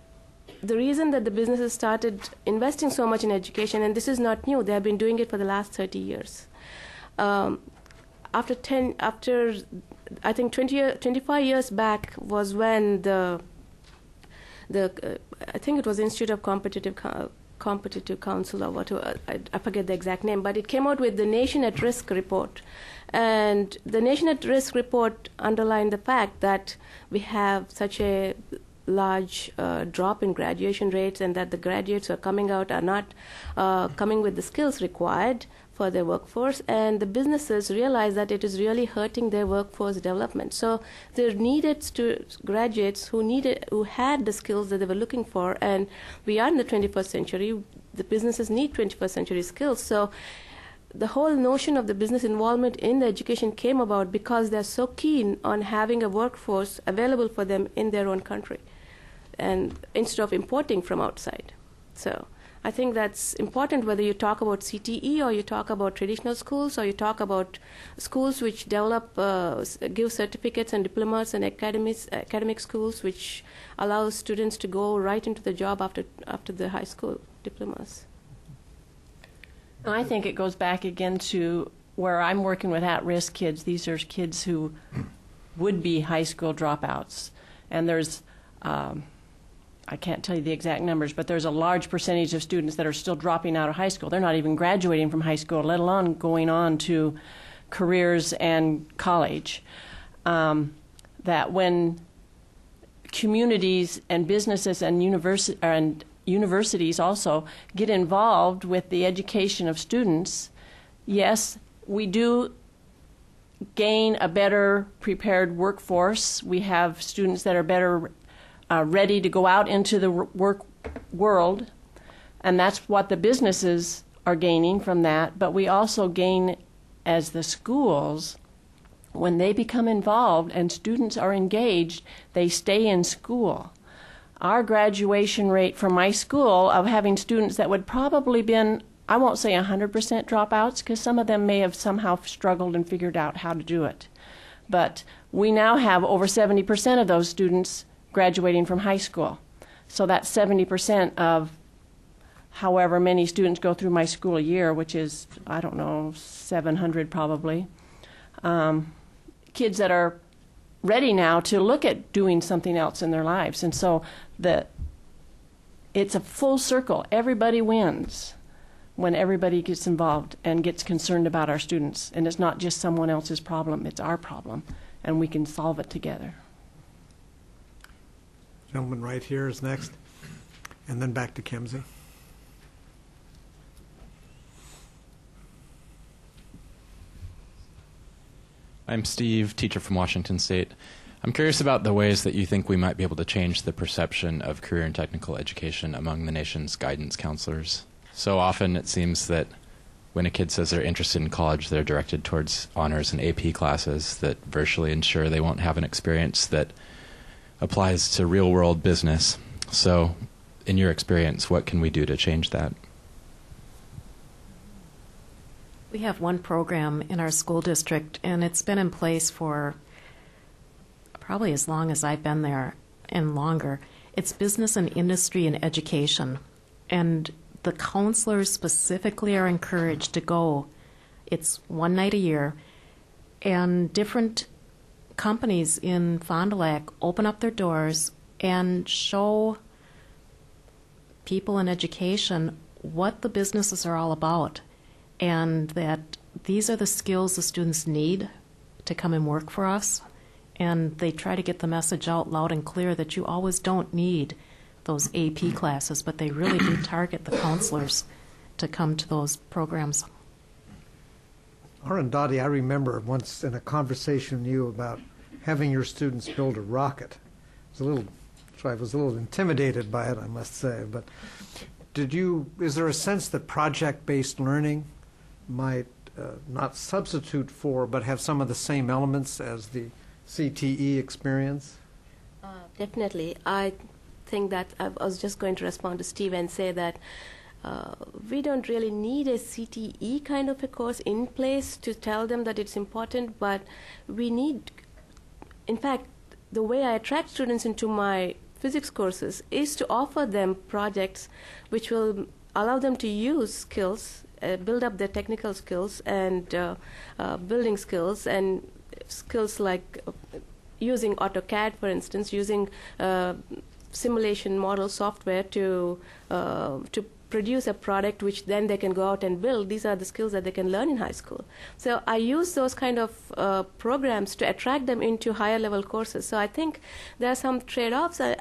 The reason that the businesses started investing so much in education, and this is not new, they have been doing it for the last 30 years. Um, after 10 after i think 20 25 years back was when the the uh, i think it was institute of competitive Co- competitive council or whatever I, I forget the exact name but it came out with the nation at risk report. And the nation at risk report underlined the fact that we have such a large uh, drop in graduation rates and that the graduates who are coming out are not uh, coming with the skills required for their workforce, and the businesses realize that it is really hurting their workforce development. So they needed stu- graduates who needed who had the skills that they were looking for, and we are in the 21st century. The businesses need 21st century skills. So the whole notion of the business involvement in the education came about because they're so keen on having a workforce available for them in their own country, and instead of importing from outside. So. I think that's important whether you talk about CTE or you talk about traditional schools or you talk about schools which develop, uh, give certificates and diplomas and academics, academic schools which allow students to go right into the job after, after the high school diplomas. I think it goes back again to where I'm working with at risk kids. These are kids who would be high school dropouts. And there's um, I can't tell you the exact numbers, but there's a large percentage of students that are still dropping out of high school. They're not even graduating from high school, let alone going on to careers and college. Um, that when communities and businesses and, universi- and universities also get involved with the education of students, yes, we do gain a better prepared workforce. We have students that are better uh, ready to go out into the work world, and that's what the businesses are gaining from that. But we also gain as the schools when they become involved and students are engaged, they stay in school. Our graduation rate from my school of having students that would probably been I won't say 100% dropouts because some of them may have somehow struggled and figured out how to do it. But we now have over 70% of those students graduating from high school. So that's 70% of however many students go through my school year, which is, I don't know, 700 probably. Um, kids that are ready now to look at doing something else in their lives. And so the, it's a full circle. Everybody wins when everybody gets involved and gets concerned about our students. And it's not just someone else's problem, it's our problem, and we can solve it together. Gentleman right here is next, and then back to Camsie. I'm Steve, teacher from Washington State. I'm curious about the ways that you think we might be able to change the perception of career and technical education among the nation's guidance counselors. So often it seems that when a kid says they're interested in college, they're directed towards honors and AP classes that virtually ensure they won't have an experience that applies to real world business. So, in your experience, what can we do to change that? We have one program in our school district, and it's been in place for probably as long as I've been there and longer. It's business and industry and education. And the counselors specifically are encouraged to go. It's one night a year, and different companies in Fond du Lac open up their doors and show people in education what the businesses are all about and that these are the skills the students need to come and work for us. And they try to get the message out loud and clear that you always don't need those AP classes, but they really do target the counselors to come to those programs. Arundhati, I remember once in a conversation with you about having your students build a rocket. I was a little, so I was a little intimidated by it, I must say. But did you? Is there a sense that project-based learning might uh, not substitute for, but have some of the same elements as the CTE experience? Uh, definitely. I think that I was just going to respond to Steve and say that uh, we don't really need a CTE kind of a course in place to tell them that it's important, but we need, in fact, the way I attract students into my physics courses is to offer them projects which will allow them to use skills, uh, build up their technical skills and uh, uh building skills and skills like uh, using AutoCAD, for instance, using uh, simulation model software to to produce a product which then they can go out and build. These are the skills that they can learn in high school. So I use those kind of uh, programs to attract them into higher level courses. So I think there are some trade-offs. Uh,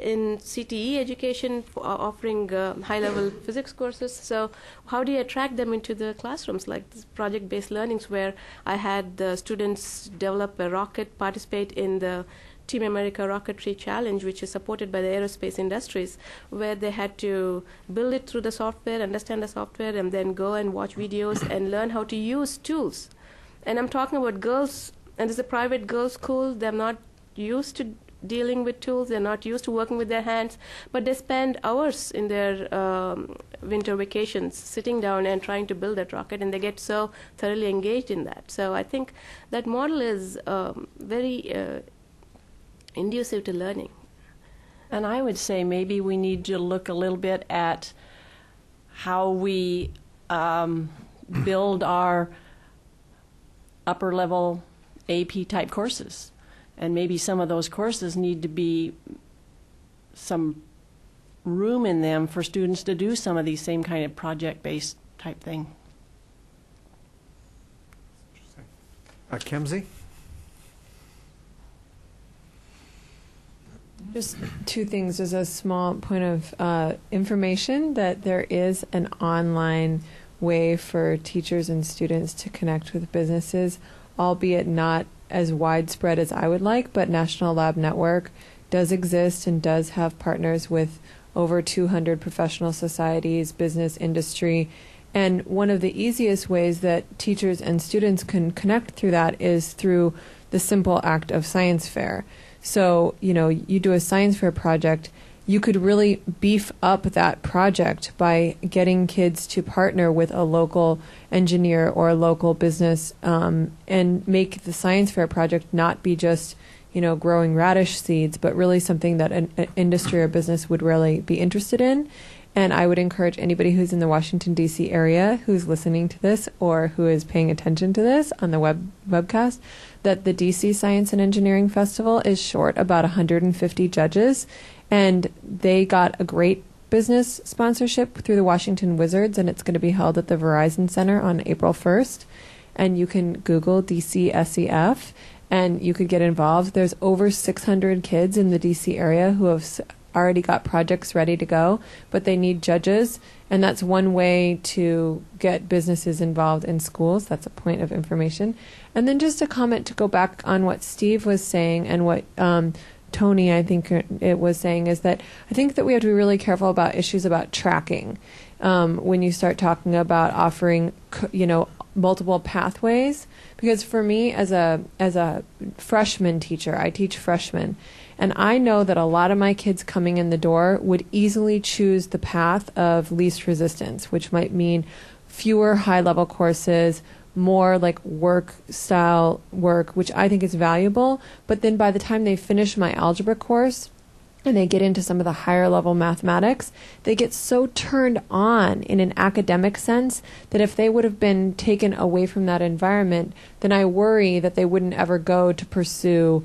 in CTE education uh, offering uh, high level physics courses. So, how do you attract them into the classrooms like project based learnings where I had the students develop a rocket, participate in the Team America Rocketry Challenge, which is supported by the aerospace industries, where they had to build it through the software, understand the software, and then go and watch videos and learn how to use tools. And I'm talking about girls, and it's a private girls' school. They're not used to dealing with tools. They're not used to working with their hands, but they spend hours in their um, winter vacations sitting down and trying to build that rocket, and they get so thoroughly engaged in that. So I think that model is um, very uh, inducive to learning. And I would say maybe we need to look a little bit at how we um, build our upper level AP type courses. And maybe some of those courses need to be some room in them for students to do some of these same kind of project-based type thing. Uh, Camsie? Just two things. As a small point of uh, information that there is an online way for teachers and students to connect with businesses, albeit not as widespread as I would like, but National Lab Network does exist and does have partners with over 200 professional societies, business, industry. And one of the easiest ways that teachers and students can connect through that is through the simple act of science fair. So, you know, you do a science fair project, you could really beef up that project by getting kids to partner with a local engineer or a local business um, and make the science fair project not be just you know growing radish seeds but really something that an, an industry or business would really be interested in and i would encourage anybody who's in the washington d.c area who's listening to this or who is paying attention to this on the web webcast that the dc science and engineering festival is short about 150 judges and they got a great business sponsorship through the Washington Wizards, and it's going to be held at the Verizon Center on April 1st. And you can Google DCSEF and you could get involved. There's over 600 kids in the DC area who have already got projects ready to go, but they need judges. And that's one way to get businesses involved in schools. That's a point of information. And then just a comment to go back on what Steve was saying and what um, Tony, I think it was saying, is that I think that we have to be really careful about issues about tracking. Um, when you start talking about offering, you know, multiple pathways, because for me as a as a freshman teacher, I teach freshmen, and I know that a lot of my kids coming in the door would easily choose the path of least resistance, which might mean fewer high level courses, more like work style work, which I think is valuable. But then by the time they finish my algebra course, and they get into some of the higher level mathematics, they get so turned on in an academic sense that if they would have been taken away from that environment, then I worry that they wouldn't ever go to pursue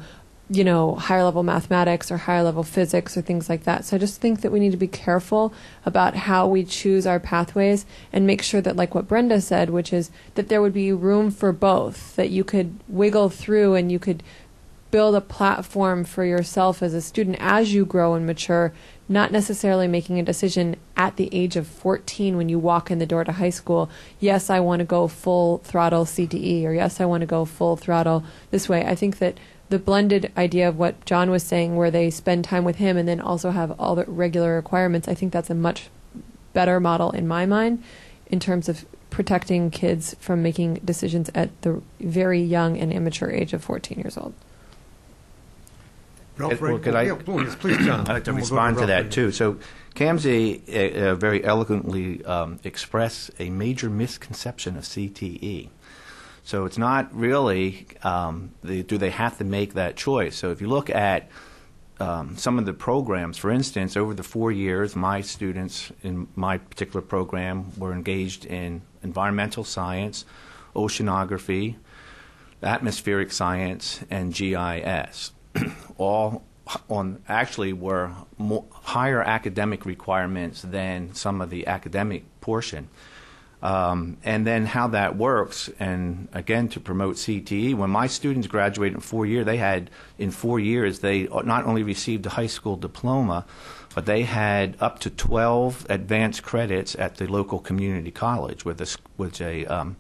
you know, higher level mathematics or higher level physics or things like that. So I just think that we need to be careful about how we choose our pathways and make sure that, like what Brenda said, which is that there would be room for both, that you could wiggle through and you could build a platform for yourself as a student as you grow and mature, not necessarily making a decision at the age of 14 when you walk in the door to high school. Yes, I want to go full throttle CTE, or yes, I want to go full throttle this way. I think that the blended idea of what John was saying, where they spend time with him and then also have all the regular requirements, I think that's a much better model in my mind in terms of protecting kids from making decisions at the very young and immature age of 14 years old. Ralph well, could I, yeah, please, please, John. I'd like to Then we'll go respond to Ralph that too. So, Camsie uh, uh, very eloquently um, expressed a major misconception of CTE. So it's not really um, do they have to make that choice. So if you look at um, some of the programs, for instance, over the four years, my students in my particular program were engaged in environmental science, oceanography, atmospheric science, and GIS. All on actually were more, higher academic requirements than some of the academic portion. Um, and then how that works, and again to promote CTE. When my students graduated in four years, they had in four years they not only received a high school diploma, but they had up to 12 advanced credits at the local community college with a with a um,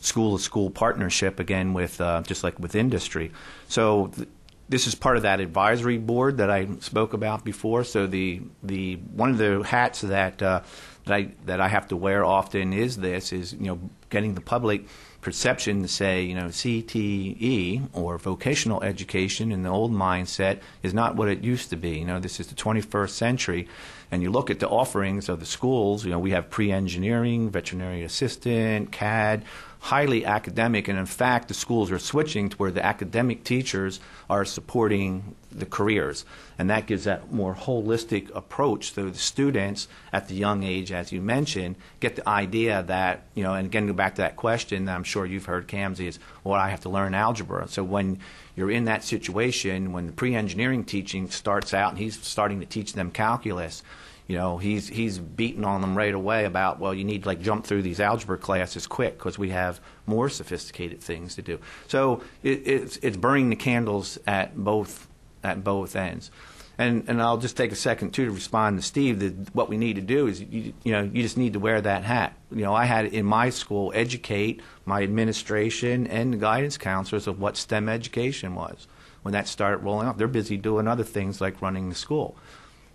school to school partnership again with uh, just like with industry. So. Th- this is part of that advisory board that I spoke about before. So the the one of the hats that uh, that I that I have to wear often is this is you know getting the public perception to say you know CTE or vocational education in the old mindset is not what it used to be. You know this is the 21st century, and you look at the offerings of the schools. You know we have pre-engineering, veterinary assistant, CAD highly academic, and in fact, the schools are switching to where the academic teachers are supporting the careers, and that gives that more holistic approach. So the students at the young age, as you mentioned, get the idea that you know, and again, go back to that question that I'm sure you've heard, Camsie, is well, I have to learn algebra. So when you're in that situation, when the pre-engineering teaching starts out, and he's starting to teach them calculus You know, he's he's beating on them right away about well, you need to like jump through these algebra classes quick because we have more sophisticated things to do. So it, it's it's burning the candles at both at both ends. And and I'll just take a second too to respond to Steve that what we need to do is you, you know you just need to wear that hat. You know, I had in my school educate my administration and the guidance counselors of what STEM education was. When that started rolling off, they're busy doing other things like running the school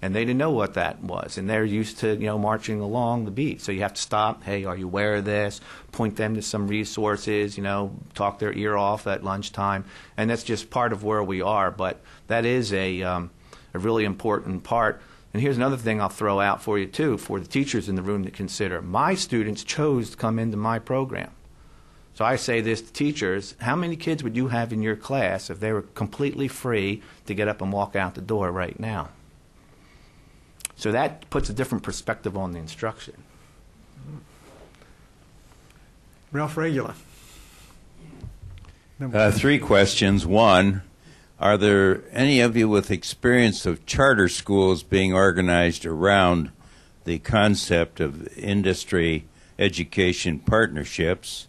and they didn't know what that was. And they're used to you know marching along the beat. So you have to stop hey are you aware of this? Point them to some resources you know talk their ear off at lunchtime. And that's just part of where we are. But that is a um, a really important part. And here's another thing I'll throw out for you too for the teachers in the room to consider. My students chose to come into my program. So I say this to teachers how many kids would you have in your class if they were completely free to get up and walk out the door right now so that puts a different perspective on the instruction. Ralph Regula. Uh, three questions. One, are there any of you with experience of charter schools being organized around the concept of industry education partnerships?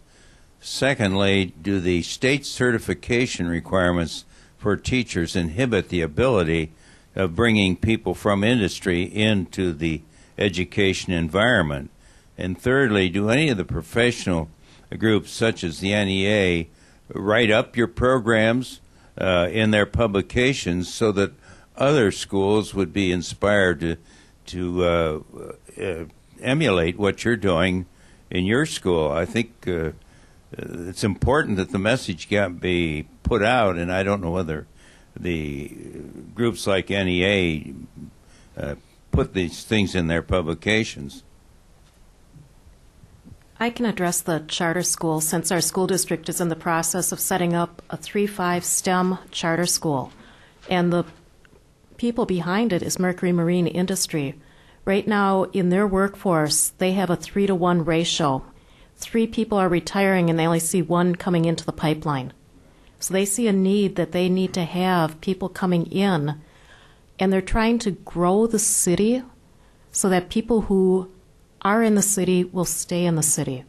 Secondly, do the state certification requirements for teachers inhibit the ability of bringing people from industry into the education environment? And thirdly, do any of the professional groups, such as the NEA, write up your programs uh, in their publications so that other schools would be inspired to to uh, uh, emulate what you're doing in your school? I think uh, it's important that the message can be put out, and I don't know whether the groups like NEA uh, put these things in their publications. I can address the charter school since our school district is in the process of setting up a 3 5 STEM charter school. And the people behind it is Mercury Marine Industry. Right now, in their workforce, they have a 3 to 1 ratio. Three people are retiring and they only see one coming into the pipeline. So they see a need that they need to have people coming in, and they're trying to grow the city so that people who are in the city will stay in the city.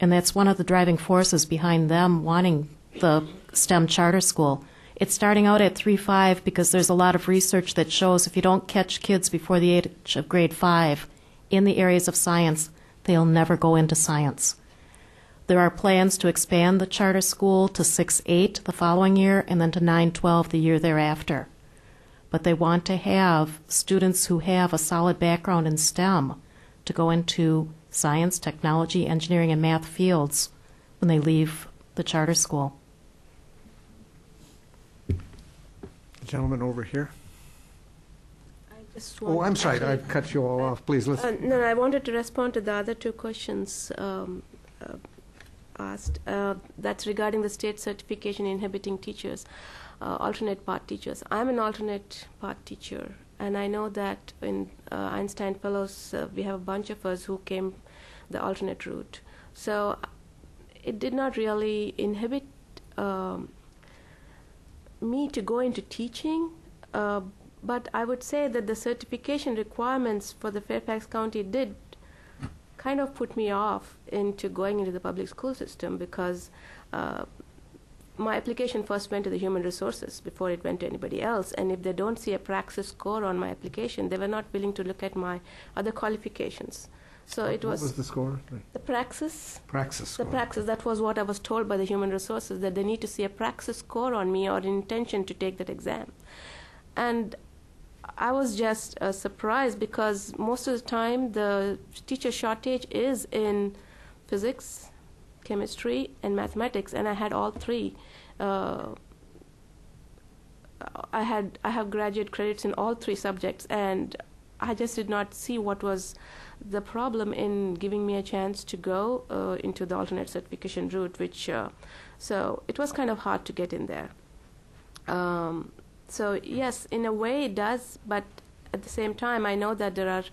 And that's one of the driving forces behind them wanting the STEM charter school. It's starting out at 3 5 because there's a lot of research that shows if you don't catch kids before the age of grade 5 in the areas of science, they'll never go into science. There are plans to expand the charter school to 6 8 the following year and then to 9 12 the year thereafter. But they want to have students who have a solid background in STEM to go into science, technology, engineering, and math fields when they leave the charter school. Gentleman over here. Oh, I'm sorry, I cut you all off. Please, let's. Uh, no, I wanted to respond to the other two questions um, uh, asked. Uh, that's regarding the state certification inhibiting teachers, uh, alternate part teachers. I'm an alternate part teacher, and I know that in uh, Einstein Fellows, uh, we have a bunch of us who came the alternate route. So it did not really inhibit um, me to go into teaching. Uh, but I would say that the certification requirements for the Fairfax County did kind of put me off into going into the public school system because uh, my application first went to the human resources before it went to anybody else. And if they don't see a praxis score on my application, they were not willing to look at my other qualifications. So it What was, was the score? the praxis. Praxis The praxis, that was what I was told by the human resources, that they need to see a praxis score on me or an intention to take that exam. And I was just uh, surprised because most of the time the teacher shortage is in physics, chemistry, and mathematics, and I had all three. Uh, I had I have graduate credits in all three subjects, and I just did not see what was the problem in giving me a chance to go uh, into the alternate certification route. Which uh, so it was kind of hard to get in there. Um, so yes, in a way it does, but at the same time, I know that there are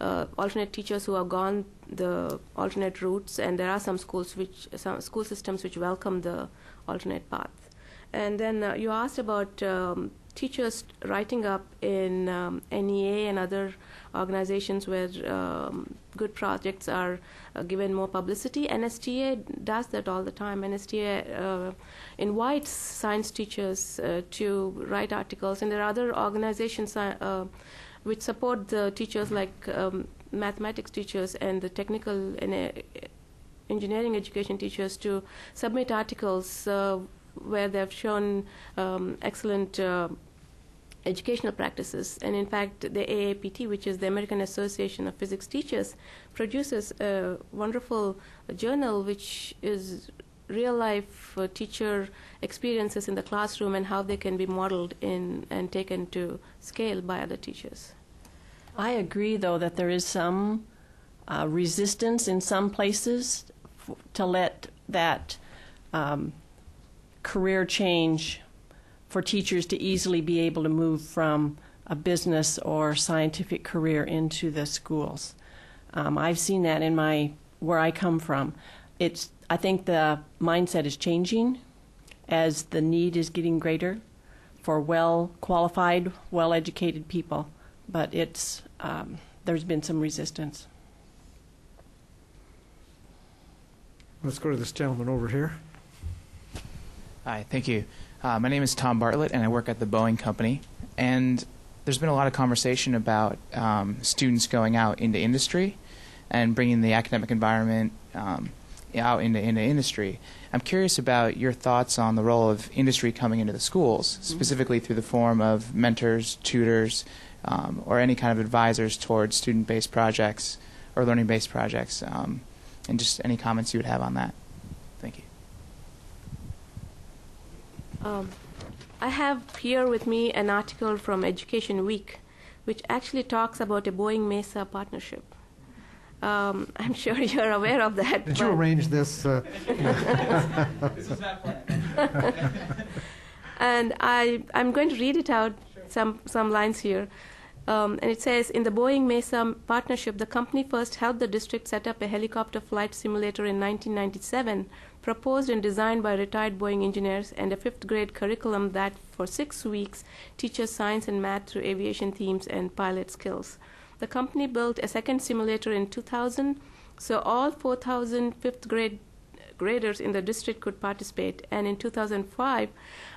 uh, alternate teachers who have gone the alternate routes, and there are some schools which some school systems which welcome the alternate path. And then uh, you asked about um, teachers writing up in um, NEA and other organizations where um, good projects are uh, given more publicity. NSTA does that all the time. NSTA uh, invites science teachers uh, to write articles, and there are other organizations uh, which support the teachers, like um, mathematics teachers and the technical and uh, engineering education teachers, to submit articles uh, where they've shown um, excellent uh, educational practices. And in fact, the AAPT, which is the American Association of Physics Teachers, produces a wonderful journal which is real life uh, teacher experiences in the classroom and how they can be modeled in and taken to scale by other teachers. I agree, though, that there is some uh, resistance in some places f- to let that um, career change for teachers to easily be able to move from a business or scientific career into the schools. Um, I've seen that in my where I come from. It's I think the mindset is changing as the need is getting greater for well qualified, well educated people, but it's um, there's been some resistance. Let's go to this gentleman over here. Hi, thank you. Uh, my name is Tom Bartlett, and I work at the Boeing Company. And there's been a lot of conversation about um, students going out into industry and bringing the academic environment um, out into, into industry. I'm curious about your thoughts on the role of industry coming into the schools, specifically through the form of mentors, tutors, um, or any kind of advisors towards student-based projects or learning-based projects, um, and just any comments you would have on that. Thank you. Um, I have here with me an article from Education Week, which actually talks about a Boeing Mesa partnership. Um, I'm sure you're aware of that. Did you arrange this? Uh, This is not and I, I'm going to read it out, some, some lines here. Um, and it says In the Boeing Mesa partnership, the company first helped the district set up a helicopter flight simulator in 1997, proposed and designed by retired Boeing engineers, and a fifth grade curriculum that, for six weeks, teaches science and math through aviation themes and pilot skills. The company built a second simulator in 2000, so all 4,000 fifth grade graders in the district could participate. And in 2005,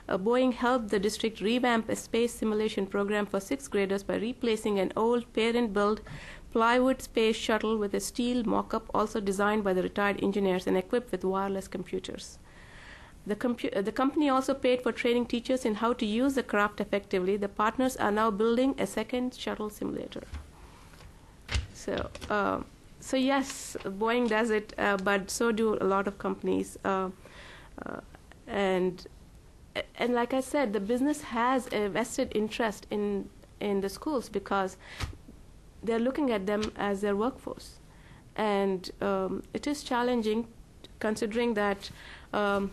uh, Boeing helped the district revamp a space simulation program for sixth graders by replacing an old parent built plywood space shuttle with a steel mock up, also designed by the retired engineers and equipped with wireless computers. The, compu- the company also paid for training teachers in how to use the craft effectively. The partners are now building a second shuttle simulator. So, uh, so yes, Boeing does it, uh, but so do a lot of companies. Uh, uh, and and like I said, the business has a vested interest in in the schools because they're looking at them as their workforce, and um, it is challenging, considering that. Um,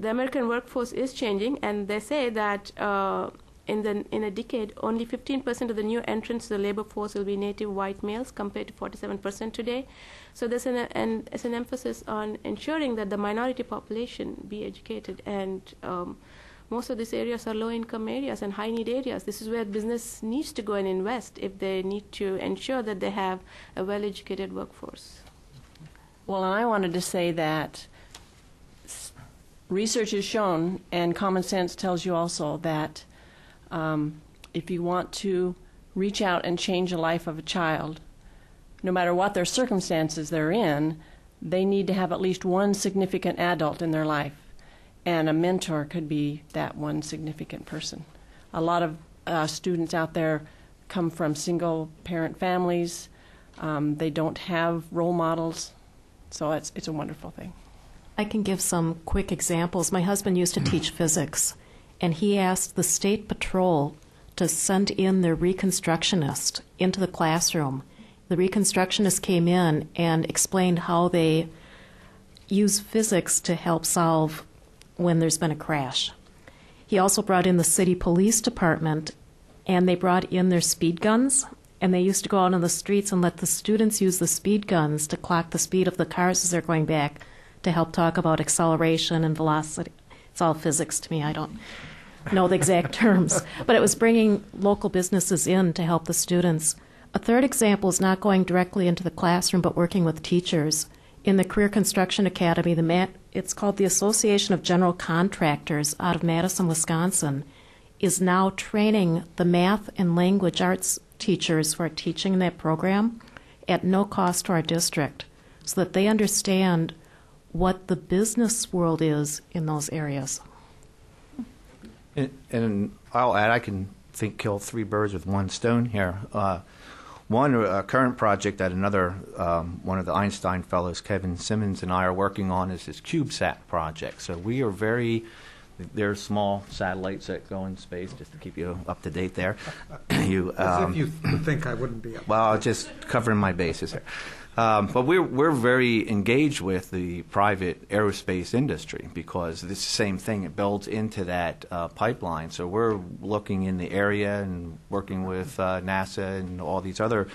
the American workforce is changing, and they say that uh, in the in a decade, only 15% of the new entrants to the labor force will be native white males, compared to 47% today. So there's an, an, there's an emphasis on ensuring that the minority population be educated, and um, most of these areas are low-income areas and high-need areas. This is where business needs to go and invest if they need to ensure that they have a well-educated workforce. Well, and I wanted to say that research has shown, and common sense tells you also, that um, if you want to reach out and change the life of a child, no matter what their circumstances they're in, they need to have at least one significant adult in their life. And a mentor could be that one significant person. A lot of uh, students out there come from single parent families, um, they don't have role models, so it's, it's a wonderful thing. I can give some quick examples. My husband used to teach physics, and he asked the state patrol to send in their reconstructionist into the classroom. The reconstructionist came in and explained how they use physics to help solve when there's been a crash. He also brought in the city police department, and they brought in their speed guns, and they used to go out on the streets and let the students use the speed guns to clock the speed of the cars as they're going back to help talk about acceleration and velocity. It's all physics to me. I don't know the exact terms, but it was bringing local businesses in to help the students. A third example is not going directly into the classroom, but working with teachers. In the Career Construction Academy, the Ma- it's called the Association of General Contractors out of Madison, Wisconsin, is now training the math and language arts teachers who are teaching in that program at no cost to our district so that they understand what the business world is in those areas. And, and I'll add, I can think kill three birds with one stone here. Uh, one uh, current project that another um, one of the Einstein fellows, Kevin Simmons, and I are working on is this CubeSat project. So we are very they're small satellites that go in space, just to keep you up to date there. you, As um, if you think I wouldn't be up. well, just covering my bases here. Um, but we're we're very engaged with the private aerospace industry because the same thing. It builds into that uh, pipeline. So we're looking in the area and working with uh, NASA and all these other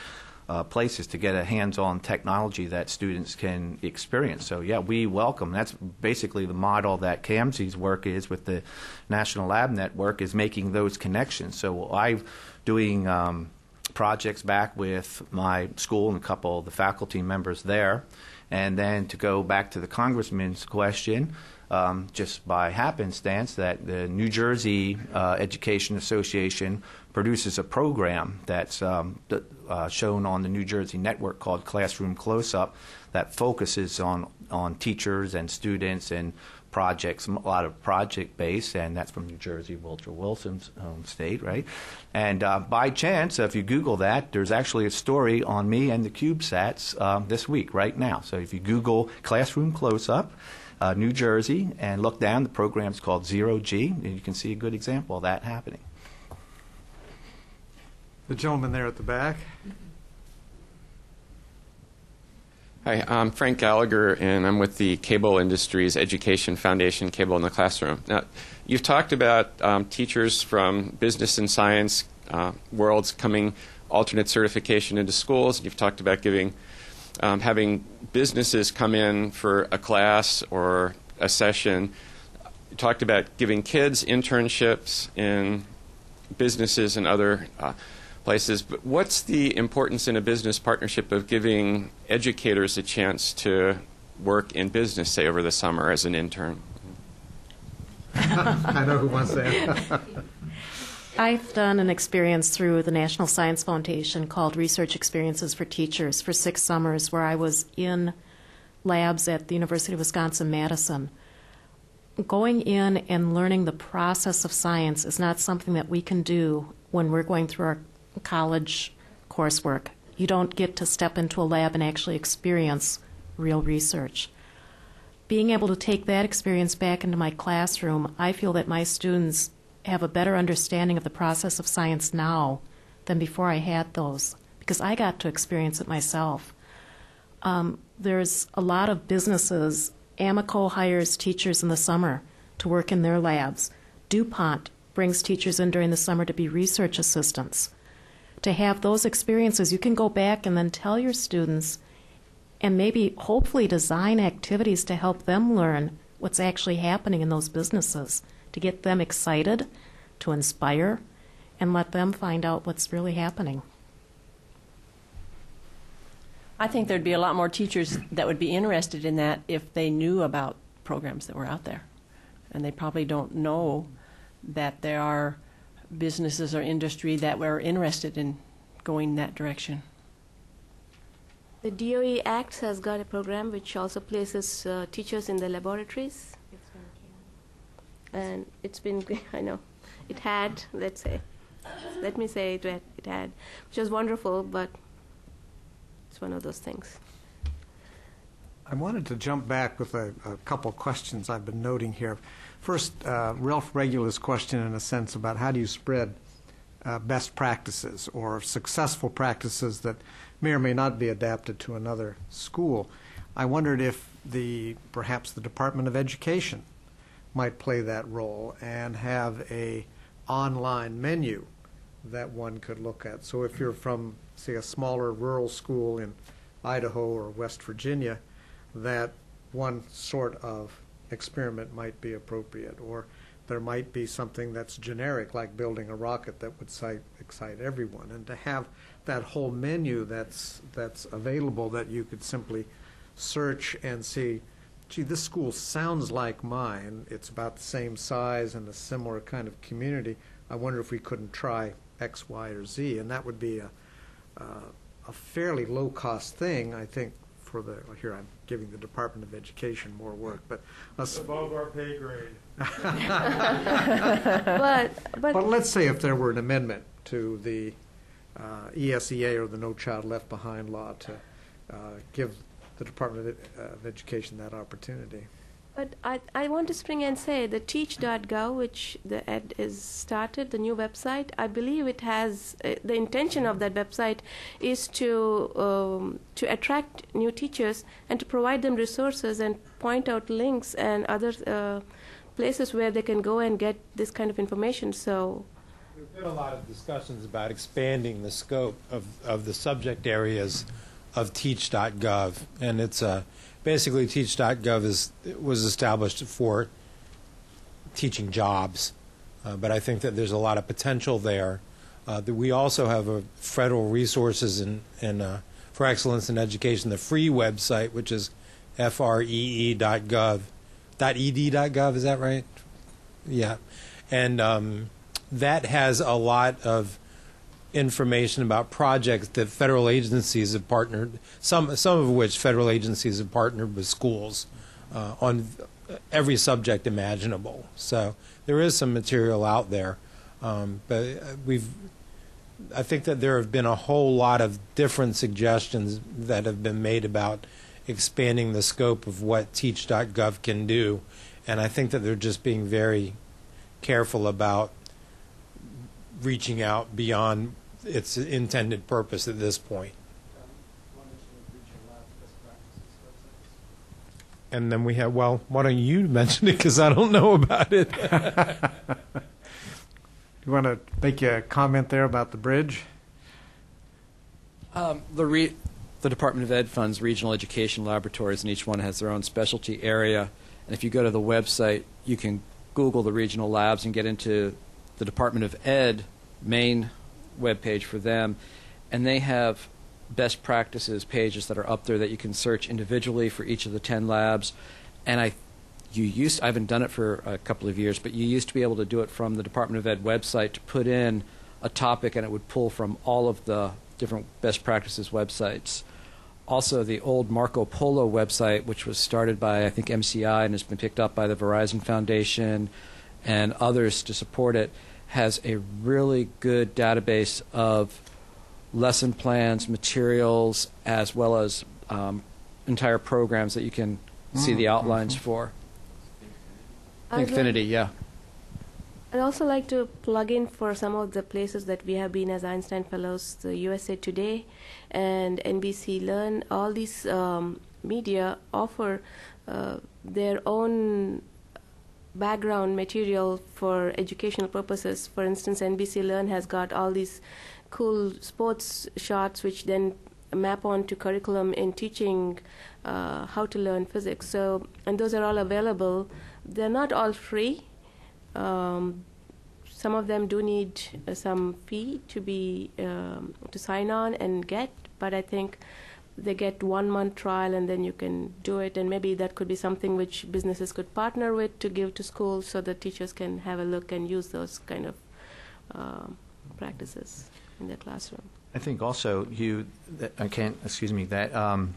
uh, places to get a hands-on technology that students can experience. So yeah, we welcome. That's basically the model that Camsie's work is with the National Lab Network is making those connections. So I'm doing. Um, projects back with my school and a couple of the faculty members there. And then to go back to the congressman's question, um, just by happenstance, that the New Jersey uh, Education Association produces a program that's um, uh, shown on the New Jersey network called Classroom Close Up that focuses on, on teachers and students and projects, a lot of project based, and that's from New Jersey, Woodrow Wilson's home state, right? And uh, by chance, if you Google that, there's actually a story on me and the CubeSats um, this week, right now. So if you Google Classroom Close Up, uh, New Jersey, and look down, the program's called Zero G, and you can see a good example of that happening. The gentleman there at the back. Hi, I'm Frank Gallagher, and I'm with the Cable Industries Education Foundation, Cable in the Classroom. Now, you've talked about um, teachers from business and science uh, worlds coming alternate certification into schools. You've talked about giving, um, having businesses come in for a class or a session. You talked about giving kids internships in businesses and other uh, places. But what's the importance in a business partnership of giving educators a chance to work in business, say over the summer as an intern? I know who wants that. I've done an experience through the National Science Foundation called Research Experiences for Teachers for six summers, where I was in labs at the University of Wisconsin Madison. Going in and learning the process of science is not something that we can do when we're going through our college coursework. You don't get to step into a lab and actually experience real research. Being able to take that experience back into my classroom, I feel that my students have a better understanding of the process of science now than before I had those because I got to experience it myself. Um, there's a lot of businesses. Amoco hires teachers in the summer to work in their labs. DuPont brings teachers in during the summer to be research assistants to have those experiences, you can go back and then tell your students and maybe hopefully design activities to help them learn what's actually happening in those businesses, to get them excited, to inspire, and let them find out what's really happening. I think there'd be a lot more teachers that would be interested in that if they knew about programs that were out there. And they probably don't know that there are businesses or industry that were interested in going that direction. The DOE Act has got a program which also places uh, teachers in the laboratories. And it's been, I know, it had, let's say, let me say it, it had, which was wonderful, but it's one of those things. I wanted to jump back with a, a couple questions I've been noting here. First, uh, Ralph Regula's question, in a sense, about how do you spread uh, best practices or successful practices that may or may not be adapted to another school. I wondered if the perhaps the Department of Education might play that role and have a online menu that one could look at. So if you're from, say, a smaller rural school in Idaho or West Virginia, that one sort of experiment might be appropriate, or there might be something that's generic, like building a rocket that would excite, excite everyone. And to have that whole menu that's, that's available that you could simply search and see, gee, this school sounds like mine. It's about the same size and a similar kind of community. I wonder if we couldn't try X, Y, or Z. And that would be a, uh, a fairly low cost thing, I think, for the, well, here I'm giving the Department of Education more work, but. a s- Above our pay grade. But, but But let's say if there were an amendment to the uh, ESEA or the No Child Left Behind law to uh, give the Department of, uh, of Education that opportunity. But I, I want to spring and say the teach.gov, which the ed is started, the new website, I believe it has uh, the intention of that website is to um, to attract new teachers and to provide them resources and point out links and other uh, places where they can go and get this kind of information. So There's been a lot of discussions about expanding the scope of, of the subject areas of teach.gov. And it's uh, basically teach.gov is, was established for teaching jobs. Uh, but I think that there's a lot of potential there. Uh, that we also have a federal resources in, in, uh, for excellence in education, the free website, which is E free.gov, .ed.gov, is that right? Yeah. And um, that has a lot of information about projects that federal agencies have partnered, some, some of which federal agencies have partnered with schools uh, on every subject imaginable. So there is some material out there. Um, but uh, we've, I think that there have been a whole lot of different suggestions that have been made about expanding the scope of what teach.gov can do. And I think that they're just being very careful about reaching out beyond its intended purpose at this point. And then we have, well, why don't you mention it because I don't know about it. You want to make a comment there about the bridge? Um, the, re- the Department of Ed funds regional education laboratories, and each one has their own specialty area. And if you go to the website, you can Google the regional labs and get into the Department of Ed main webpage for them. And they have best practices pages that are up there that you can search individually for each of the 10 labs. And I you used I haven't done it for a couple of years, but you used to be able to do it from the Department of Ed website to put in a topic and it would pull from all of the different best practices websites. Also, the old Marco Polo website, which was started by I think MCI and has been picked up by the Verizon Foundation and others to support it, has a really good database of lesson plans, materials, as well as um, entire programs that you can see the outlines for. I'd like- Thinkfinity, yeah. I'd also like to plug in for some of the places that we have been as Einstein Fellows, the USA Today and NBC Learn. All these um, media offer uh, their own background material for educational purposes. For instance, NBC Learn has got all these cool sports shots, which then map onto curriculum in teaching uh, how to learn physics. So, and those are all available. They're not all free. Um, some of them do need uh, some fee to be um, to sign on and get, but I think they get one month trial and then you can do it and maybe that could be something which businesses could partner with to give to schools so that teachers can have a look and use those kind of um practices in their classroom. I think also, that, I can't, excuse me, that um,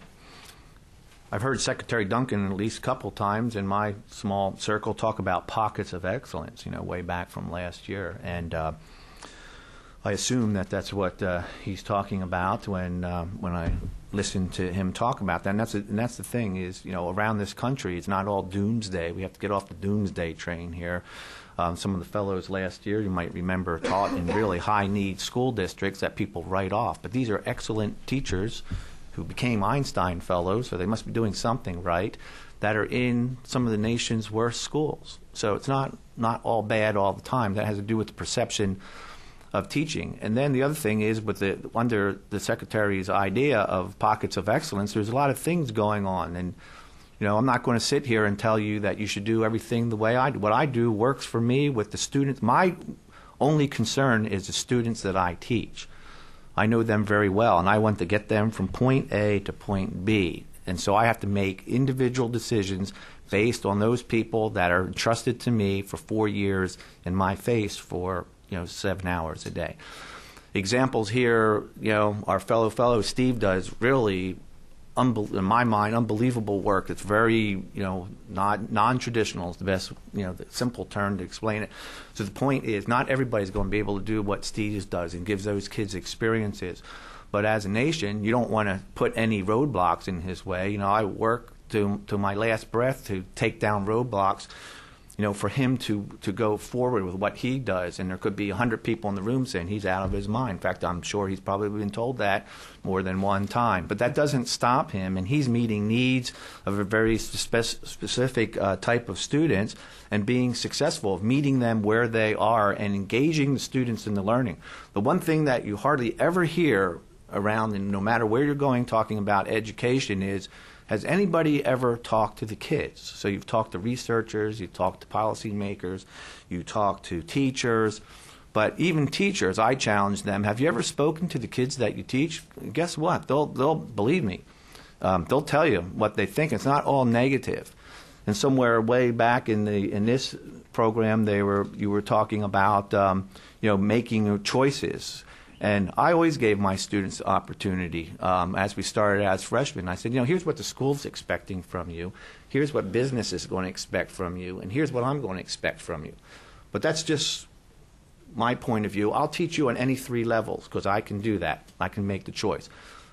I've heard Secretary Duncan at least a couple times in my small circle talk about pockets of excellence, you know, way back from last year. And uh, I assume that that's what uh, he's talking about when um, when I listen to him talk about that. And that's, a, and that's the thing is, you know, around this country, it's not all doomsday. We have to get off the doomsday train here. Um, some of the fellows last year, you might remember, taught in really high need school districts that people write off. But these are excellent teachers who became Einstein fellows, so they must be doing something right, that are in some of the nation's worst schools. So it's not, not all bad all the time. That has to do with the perception of teaching. And then the other thing is, with the under the secretary's idea of pockets of excellence, there's a lot of things going on, and You know, I'm not going to sit here and tell you that you should do everything the way I do. What I do works for me with the students. My only concern is the students that I teach. I know them very well, and I want to get them from point A to point B. And so I have to make individual decisions based on those people that are entrusted to me for four years in my face for you know seven hours a day. Examples here, you know, our fellow fellow Steve does really in my mind, unbelievable work. It's very, you know, not non-traditional is the best, you know, the simple term to explain it. So the point is, not everybody's going to be able to do what Steve does and gives those kids experiences. But as a nation, you don't want to put any roadblocks in his way. You know, I work to to my last breath to take down roadblocks you know, for him to, to go forward with what he does, and there could be 100 people in the room saying he's out of his mind. In fact, I'm sure he's probably been told that more than one time. But that doesn't stop him, and he's meeting needs of a very spe- specific uh, type of students and being successful, of meeting them where they are and engaging the students in the learning. The one thing that you hardly ever hear around, and no matter where you're going talking about education, is has anybody ever talked to the kids? So you've talked to researchers, you've talked to policymakers, you talked to teachers, but even teachers, I challenge them. Have you ever spoken to the kids that you teach? Guess what? They'll they'll believe me. Um, they'll tell you what they think. It's not all negative. And somewhere way back in the in this program, they were you were talking about um, you know making choices and I always gave my students opportunity um, as we started as freshmen. I said, you know, here's what the school's expecting from you. Here's what business is going to expect from you. And here's what I'm going to expect from you. But that's just my point of view. I'll teach you on any three levels because I can do that. I can make the choice.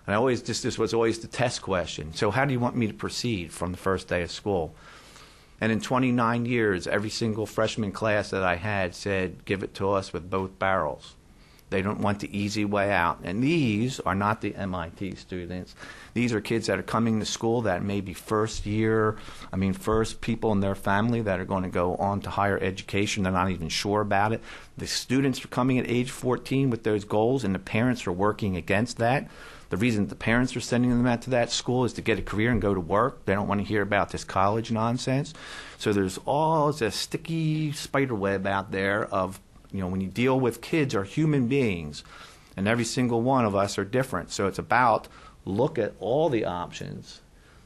And I always, just, this was always the test question. So, how do you want me to proceed from the first day of school? And in 29 years, every single freshman class that I had said, give it to us with both barrels. They don't want the easy way out. And these are not the MIT students. These are kids that are coming to school that may be first year, I mean, first people in their family that are going to go on to higher education. They're not even sure about it. The students are coming at age 14 with those goals, and the parents are working against that. The reason the parents are sending them out to that school is to get a career and go to work. They don't want to hear about this college nonsense. So there's all this sticky spider web out there of you know, when you deal with kids are human beings, and every single one of us are different. So it's about look at all the options.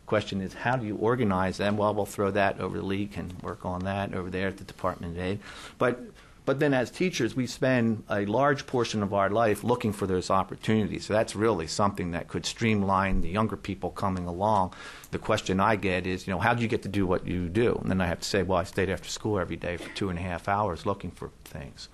Question is, how do you organize them? Well, we'll throw that over the league and work on that over there at the Department of Ed. But but then as teachers, we spend a large portion of our life looking for those opportunities. So that's really something that could streamline the younger people coming along. The question I get is, you know, how do you get to do what you do? And then I have to say, well, I stayed after school every day for two and a half hours looking for things.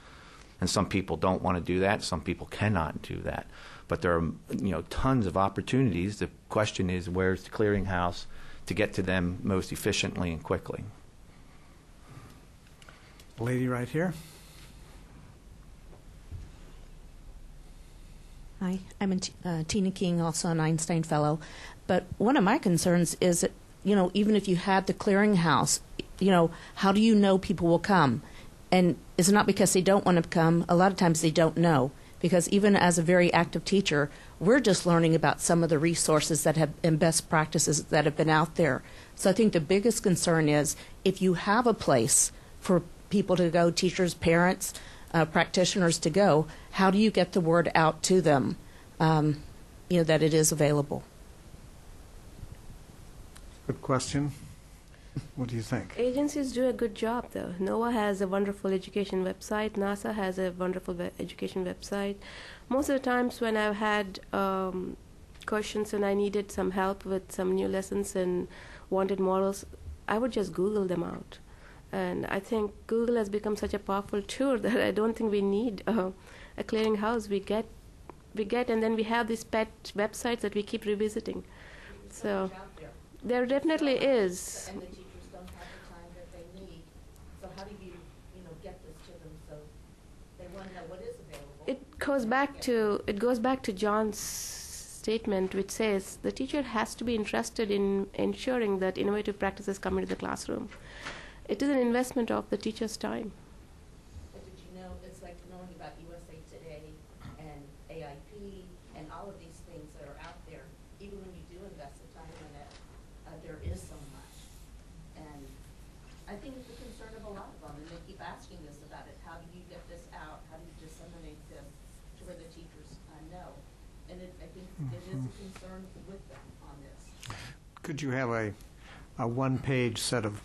And some people don't want to do that. Some people cannot do that. But there are you know tons of opportunities. The question is where's the clearinghouse to get to them most efficiently and quickly. Lady right here. Hi, I'm uh, Tina King, also an Einstein Fellow. But one of my concerns is that, you know, even if you had the clearinghouse, you know, how do you know people will come? And it's not because they don't want to come, a lot of times they don't know. Because even as a very active teacher, we're just learning about some of the resources that have and best practices that have been out there. So I think the biggest concern is if you have a place for people to go, teachers, parents, uh, practitioners to go, how do you get the word out to them, um, you know, that it is available? Good question. What do you think? Agencies do a good job, though. NOAA has a wonderful education website. NASA has a wonderful education website. Most of the times when I've had um, questions and I needed some help with some new lessons and wanted models, I would just Google them out. And I think Google has become such a powerful tool that I don't think we need uh, a clearinghouse. We get, we get, and then we have these pet websites that we keep revisiting. So there definitely is. So how do you, you know, get this to them so they want to know what is available? It goes back to it goes back to John's statement, which says the teacher has to be interested in ensuring that innovative practices come into the classroom. It is an investment of the teacher's time. But did you know it's like knowing about USA Today and AIP and all of these things that are out there. Even when you do invest the time in it, uh, there is so much. And I think it's a concern of a lot of them, and they keep asking us about it. How do you get this out? How do you disseminate this to where the teachers uh, know? And it, I think it is a concern with them on this. Could you have a, a one-page set of,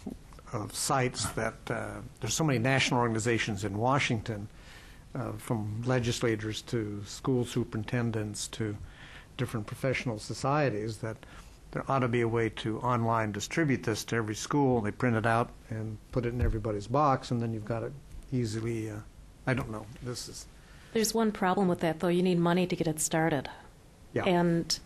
of sites that, uh, there's so many national organizations in Washington, uh, from legislators to school superintendents to different professional societies, that there ought to be a way to online distribute this to every school. They print it out and put it in everybody's box, and then you've got it easily, uh, I don't know, this is, There's one problem with that, though. You need money to get it started. Yeah. And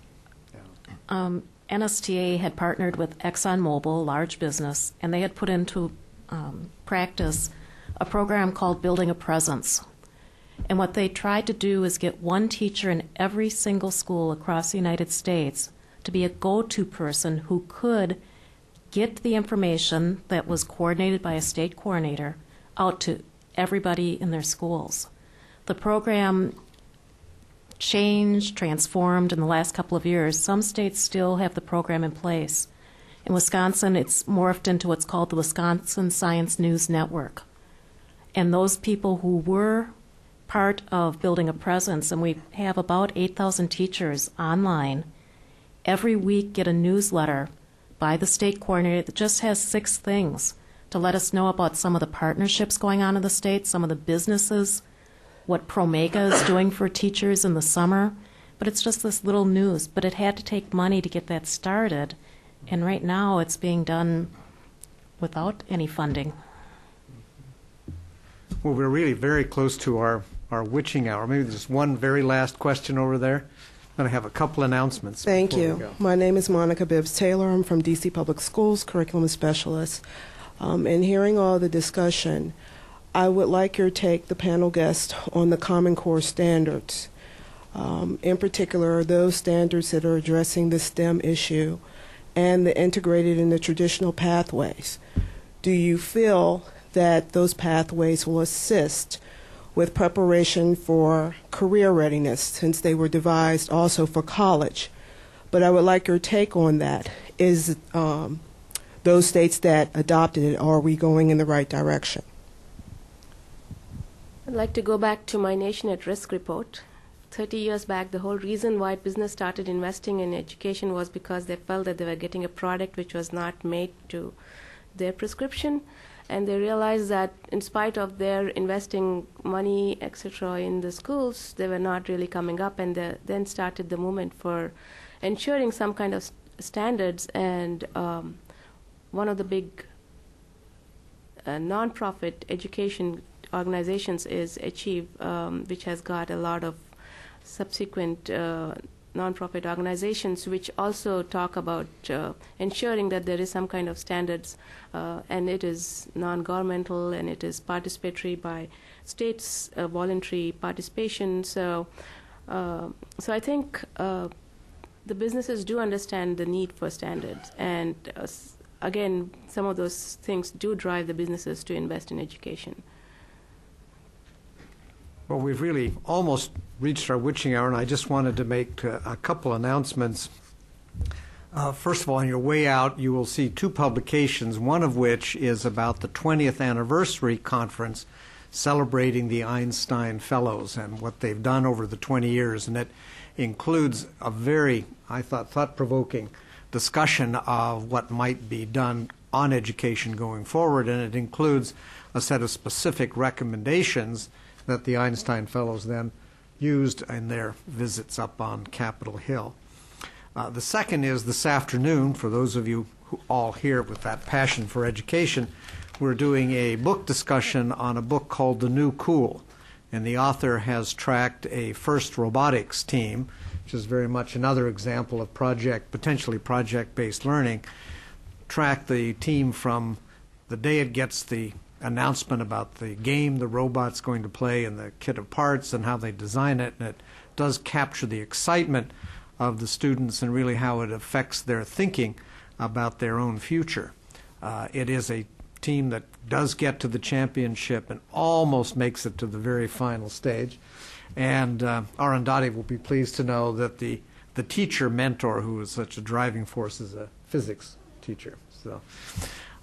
um, NSTA had partnered with ExxonMobil, large business, and they had put into um, practice a program called Building a Presence. And what they tried to do is get one teacher in every single school across the United States to be a go to person who could get the information that was coordinated by a state coordinator out to everybody in their schools. The program changed, transformed in the last couple of years. Some states still have the program in place. In Wisconsin, it's morphed into what's called the Wisconsin Science News Network. And those people who were part of building a presence, and we have about 8,000 teachers online, every week get a newsletter by the state coordinator that just has six things to let us know about some of the partnerships going on in the state, some of the businesses, what Promega is doing for teachers in the summer. But it's just this little news. But it had to take money to get that started. And right now it's being done without any funding. well, we're really very close to our, our witching hour. Maybe there's one very last question over there. I'm going to have a couple announcements. Thank you. My name is Monica Bibbs Taylor. I'm from DC Public Schools, curriculum specialist. Um, and hearing all the discussion, I would like your take, the panel guest, on the Common Core standards. Um, in particular, those standards that are addressing the STEM issue and the integrated in the traditional pathways. Do you feel that those pathways will assist with preparation for career readiness since they were devised also for college? But I would like your take on that. Is um, those states that adopted it, are we going in the right direction? I'd like to go back to my Nation at Risk report. 30 years back, the whole reason why business started investing in education was because they felt that they were getting a product which was not made to their prescription. And they realized that, in spite of their investing money, etc., in the schools, they were not really coming up. And they then started the movement for ensuring some kind of standards. And um, one of the big uh, non-profit education organizations is Achieve, um, which has got a lot of subsequent uh, non-profit organizations which also talk about uh, ensuring that there is some kind of standards uh, and it is non-governmental and it is participatory by states uh, voluntary participation. So uh, so I think uh, the businesses do understand the need for standards and uh, again some of those things do drive the businesses to invest in education Well, we've really almost reached our witching hour, and I just wanted to make uh, a couple announcements. Uh, first of all, on your way out, you will see two publications, one of which is about the 20th anniversary conference celebrating the Einstein Fellows and what they've done over the 20 years. And it includes a very, I thought, thought provoking discussion of what might be done on education going forward. And it includes a set of specific recommendations that the Einstein Fellows then used in their visits up on Capitol Hill. Uh, the second is this afternoon, for those of you who all here with that passion for education, we're doing a book discussion on a book called The New Cool. And the author has tracked a first robotics team, which is very much another example of project, potentially project based learning. Track the team from the day it gets the announcement about the game the robot's going to play and the kit of parts and how they design it. And it does capture the excitement of the students and really how it affects their thinking about their own future. Uh, it is a team that does get to the championship and almost makes it to the very final stage. And uh, Arundhati will be pleased to know that the, the teacher mentor, who is such a driving force, is a physics teacher. So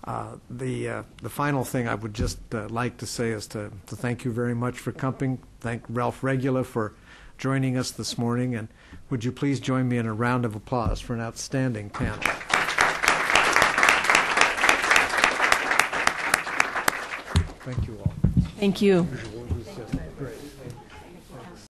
Uh, the uh, the final thing I would just uh, like to say is to, to thank you very much for coming. Thank Ralph Regula for joining us this morning, and would you please join me in a round of applause for an outstanding panel. Thank you all. Thank you.